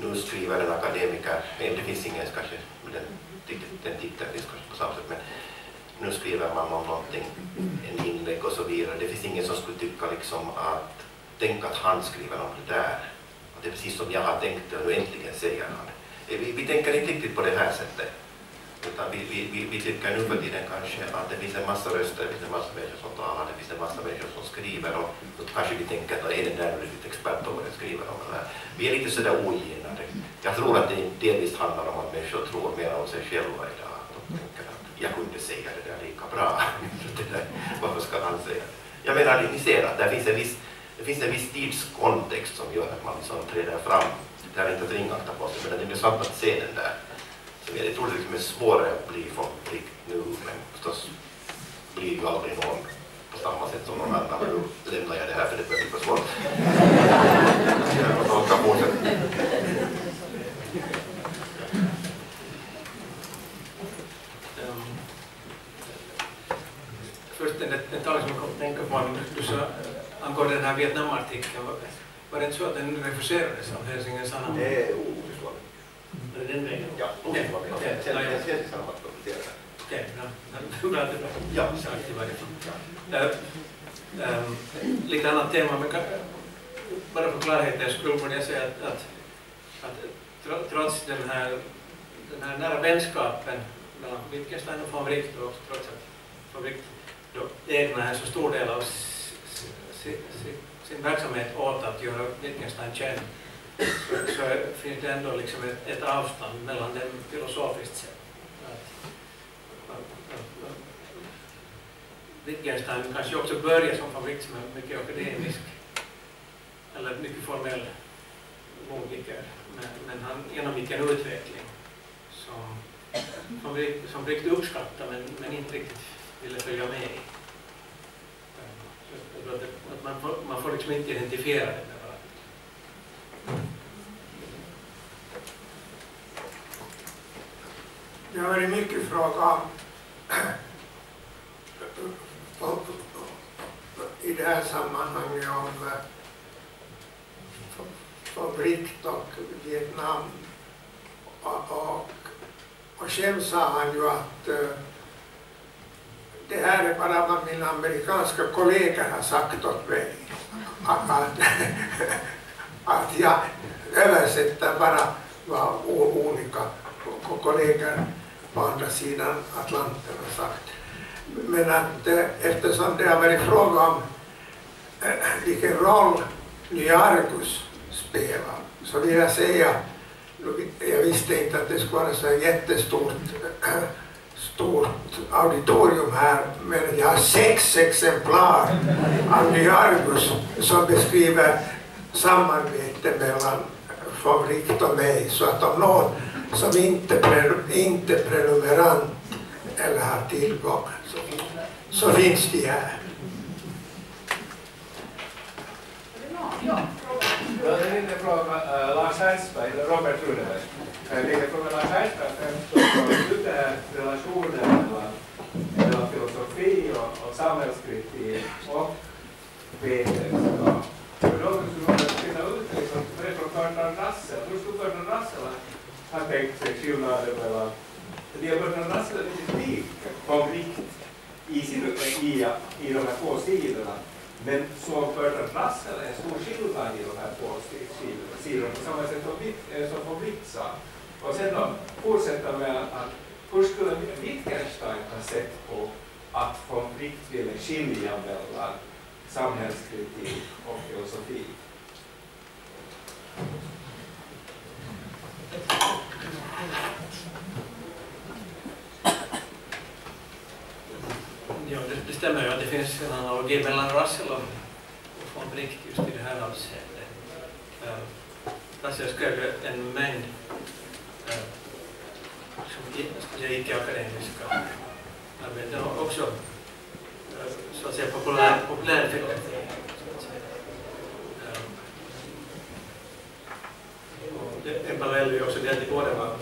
Speaker 1: nu skriver en akademiker, det finns ingen kanske, den, den titeln finns kanske på samma sätt, men nu skriver man om någonting, en inlägg och så vidare. Det finns ingen som skulle tycka liksom att, tänk att han skriver om det där. Och det är precis som jag har tänkt det och nu äntligen säger han det. Eh, vi, vi tänker inte riktigt på det här sättet. Utan vi, vi, vi, vi tycker nu för tiden kanske att det finns en massa röster, det finns en massa människor som talar, det finns en massa människor som skriver och då kanske vi tänker att är den där riktigt expert på vad den skriver om? Eller? Vi är lite sådär ogenade. Jag tror att det delvis handlar om att människor tror mer om sig själva idag. De tänker jag kunde säga det där lika bra. det där, varför ska han säga det? Jag menar, ni ser att det finns en viss, det finns en viss tidskontext som gör att man liksom träder fram. Det är inte att ringakta på sig, men det är intressant att se den där jag tror det liksom är svårare att bli folklig nu, men förstås blir ju aldrig någon på samma sätt som någon annan. Men nu lämnar jag det här för det börjar bli för svårt. Jag ska fortsätta.
Speaker 3: Um, först en detalj som jag kom att tänka på, du sa angående den här Vietnamartikeln, Var det inte så att den refuserades av Helsingin Sanomat?
Speaker 1: Det är olyckligt.
Speaker 3: Är det den vägen?
Speaker 1: Ja, Sen.
Speaker 3: Okej, bra. Att du
Speaker 1: Ja.
Speaker 3: har sagt i varje fall. Eh, ehm, lite annat tema, men bara för klarhetens skull borde jag säga att, att, att tro- trots den här, den här nära vänskapen mellan Wittgenstein och von Wright och trots att von Wright då ägnar en så stor del av sin verksamhet åt att göra Wittgenstein känd så, så finns det ändå liksom ett, ett avstånd mellan dem filosofiskt sett. Wittgenstein kanske också börjar som von som en mycket akademisk eller mycket formell logiker, men, men han genomgick en utveckling som, som, Wright, som riktigt uppskattar men, men inte riktigt ville följa med i. Att, man, får, man får liksom inte identifiera det med varandra.
Speaker 2: Det har varit mycket fråga om i det här sammanhanget om eh, konflikt och Vietnam. Och, och, och själv sa han ju att eh, det här är bara vad mina amerikanska kollegor har sagt åt mig. Att, att, att jag översätter bara vad olika kollegor på andra sidan Atlanten har sagt. Men att eh, eftersom det har varit fråga om eh, vilken roll Nyarkus spelar så vill jag säga, jag visste inte att det skulle vara så jättestort eh, stort auditorium här, men jag har sex exemplar av Nyargus som beskriver samarbete mellan von Wright och mig, så att om någon som inte, pre- inte är prenumerant eller har tillgång så, så finns de här.
Speaker 5: Ja,
Speaker 8: Ja, det är lite fråga uh, Lars Hellsberg, eller Robert Runeberg. Uh, lite fråga Lars Hellsberg, främst ut här relationen mellan, filosofi och, och samhällskritik och vetenskap. Liksom, för då skulle man finna ut, liksom, det är från Bertrand Russell, hur skulle Bertrand Russell ha tänkt sig skillnaden mellan det är Bertrand Russell lite lik i, sin, i, i de här två sidorna. Men såg Bertrand Russell en stor skillnad i de här två sidorna, på samma sätt som, eh, som von sa. Och sen då fortsätta med att hur skulle Wittgenstein ha sett på att von Wright ville skilja mellan samhällskritik och filosofi?
Speaker 3: Ja, det, det stämmer ju att det finns en analogi mellan Russell och, och von Wright just i det här avseendet. Uh, Russell skrev ju en mängd som icke-akademiska arbeten och också eh, så att säga populär, populärfilosofi. så att säga. Och det- En parallell är också det att de båda var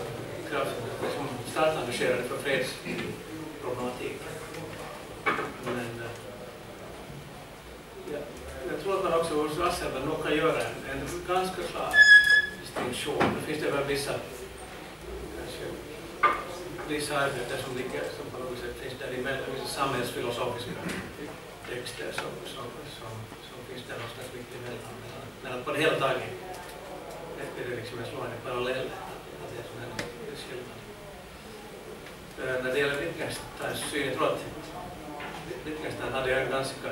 Speaker 3: kraftigt som starkt engagerade för fredsproblematik. Men eh, ja, jag tror att man också hos Russell nog kan göra en, en ganska klar distinktion. Det finns det väl vissa, arbeten som ligger, som på något sätt finns däremellan, vissa samhällsfilosofiska texter som, som, som, som finns där någonstans mitt emellan. Men, men på det hela taget är det liksom en slående parallell. Att det är som en skillnad. Eh, När det gäller Wittgensteins syn, jag tror att Wittgenstein hade ganska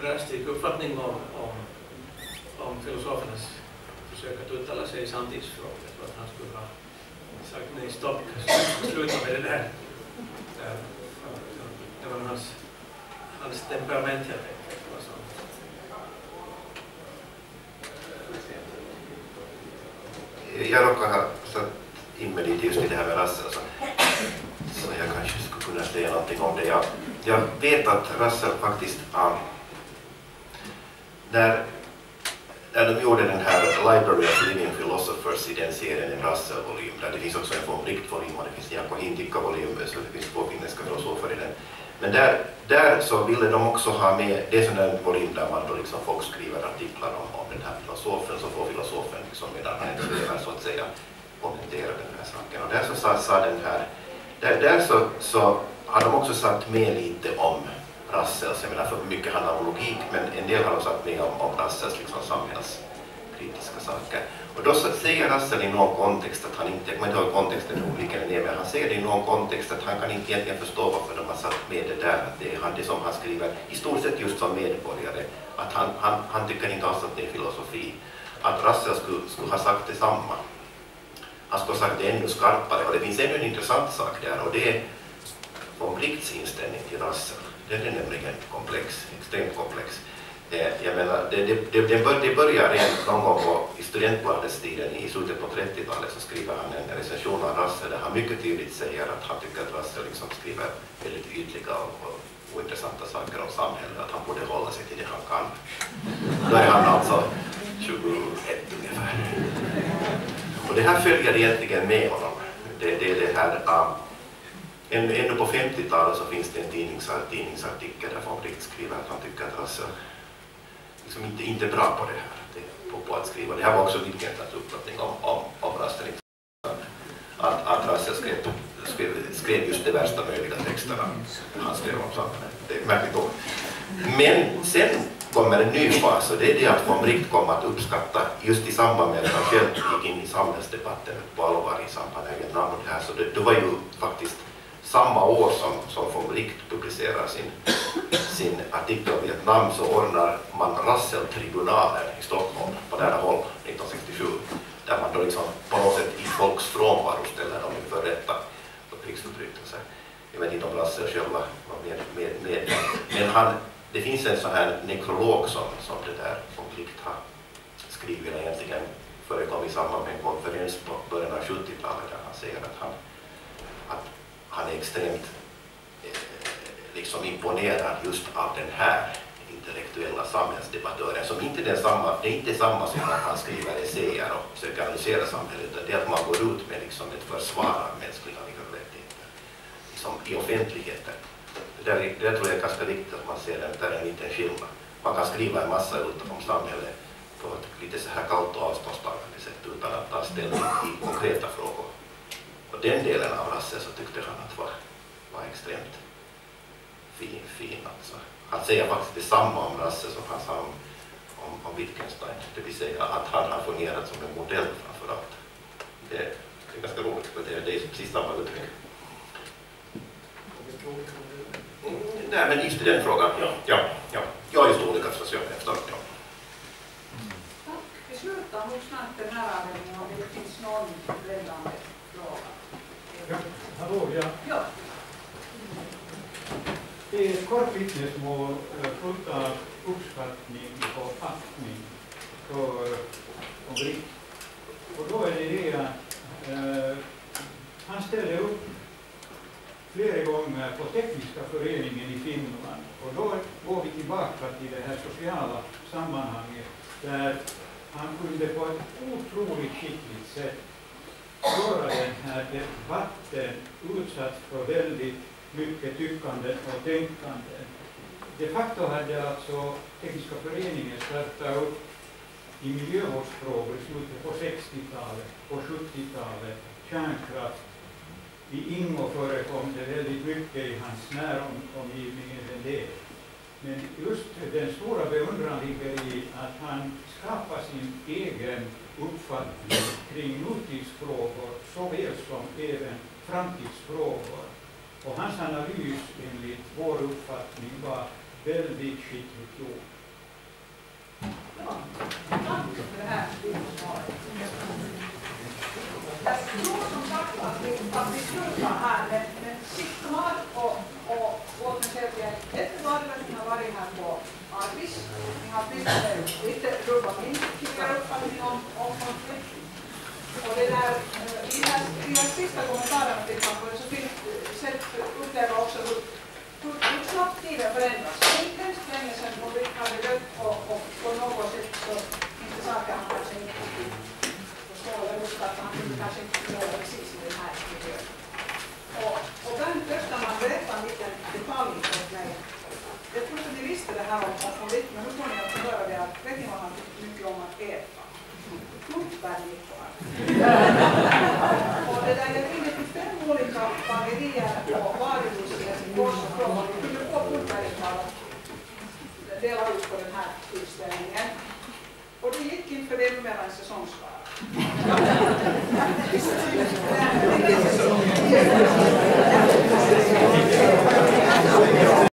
Speaker 3: drastisk uppfattning om, om, om filosofernas försök att sig i samtidsfrågor. Jag tror att han skulle ha sagt nej, stopp, sluta med det där. Det var hans, hans temperament helt enkelt.
Speaker 1: Jag råkar ha satt in mig lite just i det här med Russell så, så jag kanske skulle kunna säga någonting om det. Jag, jag vet att Rassel faktiskt, har... när, när de gjorde den här Library of Living Philosophers i den serien, en Russell-volym, där det finns också en von Wright-volym och det finns en Jaakko Hintikka-volym, så det finns två finländska filosofer i den. Men där, där så ville de också ha med, det är sån där volym där man då liksom folk skriver artiklar om, om den här filosofen, så får filosofen liksom medan han skriver så att säga kommentera den här saken. Och där så sa, sa den här, där, där så, så har de också sagt med lite om Russells, jag menar för mycket handlar om logik, men en del har de sagt med om, om Russells liksom samhällskritiska saker. Och då säger Hassel i någon kontext att han inte, jag kommer inte ihåg kontexten hur olika den är, men han säger det i någon kontext att han kan inte egentligen förstå varför de har satt med det där, att det är han, det som han skriver, i stort sett just som medborgare, att han, han, han tycker inte alls att det är filosofi. Att Russell skulle, skulle ha sagt detsamma. Han skulle ha sagt det ännu skarpare, och det finns ännu en intressant sak där, och det är von Blichts inställning till Russell. Den är nämligen komplex, extremt komplex. Jag menar, det, det, det, det börjar redan någon gång på, i studentbladets tiden, i slutet på 30-talet, så skriver han en recension av Russell där han mycket tydligt säger att han tycker att Russell liksom skriver väldigt ytliga och, och ointressanta saker om samhället, att han borde hålla sig till det han kan. Då är han alltså 21 ungefär. Och det här följer egentligen med honom. Det, det är det här um, Ännu på 50-talet så finns det en tidningsartikel där von Wright skriver att han tycker att Russell liksom inte, inte är bra på det här, det, på, på att skriva. Det här var också Wittgensens uppfattning om, om, om Russell. Att, att Rassel skrev, skrev, skrev just de värsta möjliga texterna han skrev om samhället. Det är märkligt då. Men sen kommer en ny fas och det är det att von Wright kom att uppskatta just i samband med att han själv gick in i samhällsdebatten på allvar i samband med Vietnam och det här. Så det, det var ju faktiskt samma år som, som von Wright publicerar sin, sin artikel om Vietnam så ordnar man Russell-tribunalen i Stockholm på nära håll 1967 där man då liksom på något sätt i folks frånvaro ställer dem inför rätta för krigsförbrytelser. Jag vet inte om Russell själv var med, med, med. men han, det finns en sån här nekrolog som, som det där von Wright har skrivit egentligen förekom i samband med en konferens på början av 70-talet där han säger att han han är extremt eh, liksom imponerad just av den här intellektuella samhällsdebattören som inte är samma, det är inte samma som att han skriver essäer och försöker analysera samhället utan det är att man går ut med liksom ett försvar av mänskliga rättigheter liksom i offentligheten. Det där, det där tror jag är ganska viktigt att man ser det, där är en liten skillnad. Man kan skriva en massa ut om samhället på ett lite så här kallt och avståndstagande sätt utan att ta ställning i konkreta frågor. Den delen av Rasse så tyckte han att var, var extremt fin. fin alltså. Han säger faktiskt detsamma om Rasse som han sa om, om, om Wittgenstein, det vill säga att han har fungerat som en modell framför allt. Det, det är ganska roligt, för det, det är precis samma uttryck. Mm, nej, men just i den frågan, ja. ja, ja. Jag är just olika förstås, jag efter, ja.
Speaker 5: Tack. Vi slutar nog snart den här avdelningen om det finns någon brännande.
Speaker 9: Hallå, ja.
Speaker 5: ja.
Speaker 9: Det är ett kort vittnesmål fullt av uppskattning och aktning för Henrik. Och då är det det att eh, han ställde upp flera gånger på Tekniska föreningen i Finland. Och då går vi tillbaka till det här sociala sammanhanget där han kunde på ett otroligt skickligt sätt göra den här debatten utsatt för väldigt mycket tyckande och tänkande. De facto hade alltså Tekniska föreningen startat upp i miljövårdsfrågor i slutet på 60-talet, på 70-talet, kärnkraft. I Ingo förekom det väldigt mycket i hans näromgivning även det. Men just den stora beundran ligger i att han skapar sin egen uppfattning kring nutidsfrågor såväl som även framtidsfrågor. Och hans analys enligt vår uppfattning var väldigt skickligt gjord.
Speaker 5: Ja, tack för det här Jag tror som sagt att vi, att vi slutar här, men, men sitt kvar och, och och mig säga är att ni har varit här på Arvis. Ni har lite, lite rubbat min tidigare uppfattning om, om konflikt. Och det där, i den här, här sista kommentaren till kanske så finns, sett, upplever också hur, hur, hur snabbt tiden förändras. Det är inte hemskt länge sedan Ulrik hade dött och, och på något sätt så finns det saker han kanske inte förstår eller uppskattar. Han kanske inte förstår precis i den här miljön. Och, och den törs man berätta en liten detalj för mig här om, om vittnen, nu får ni alltså höra det att vet ni vad han tycker mycket om att äta? Fruktbärnissar. och det där, jag ringde till fem olika bagerier och varuhus i Helsingfors och frågade om vi kunde få fruktbärnissar att dela ut på den här utställningen. Och det gick inte för det är numera en säsongsvara.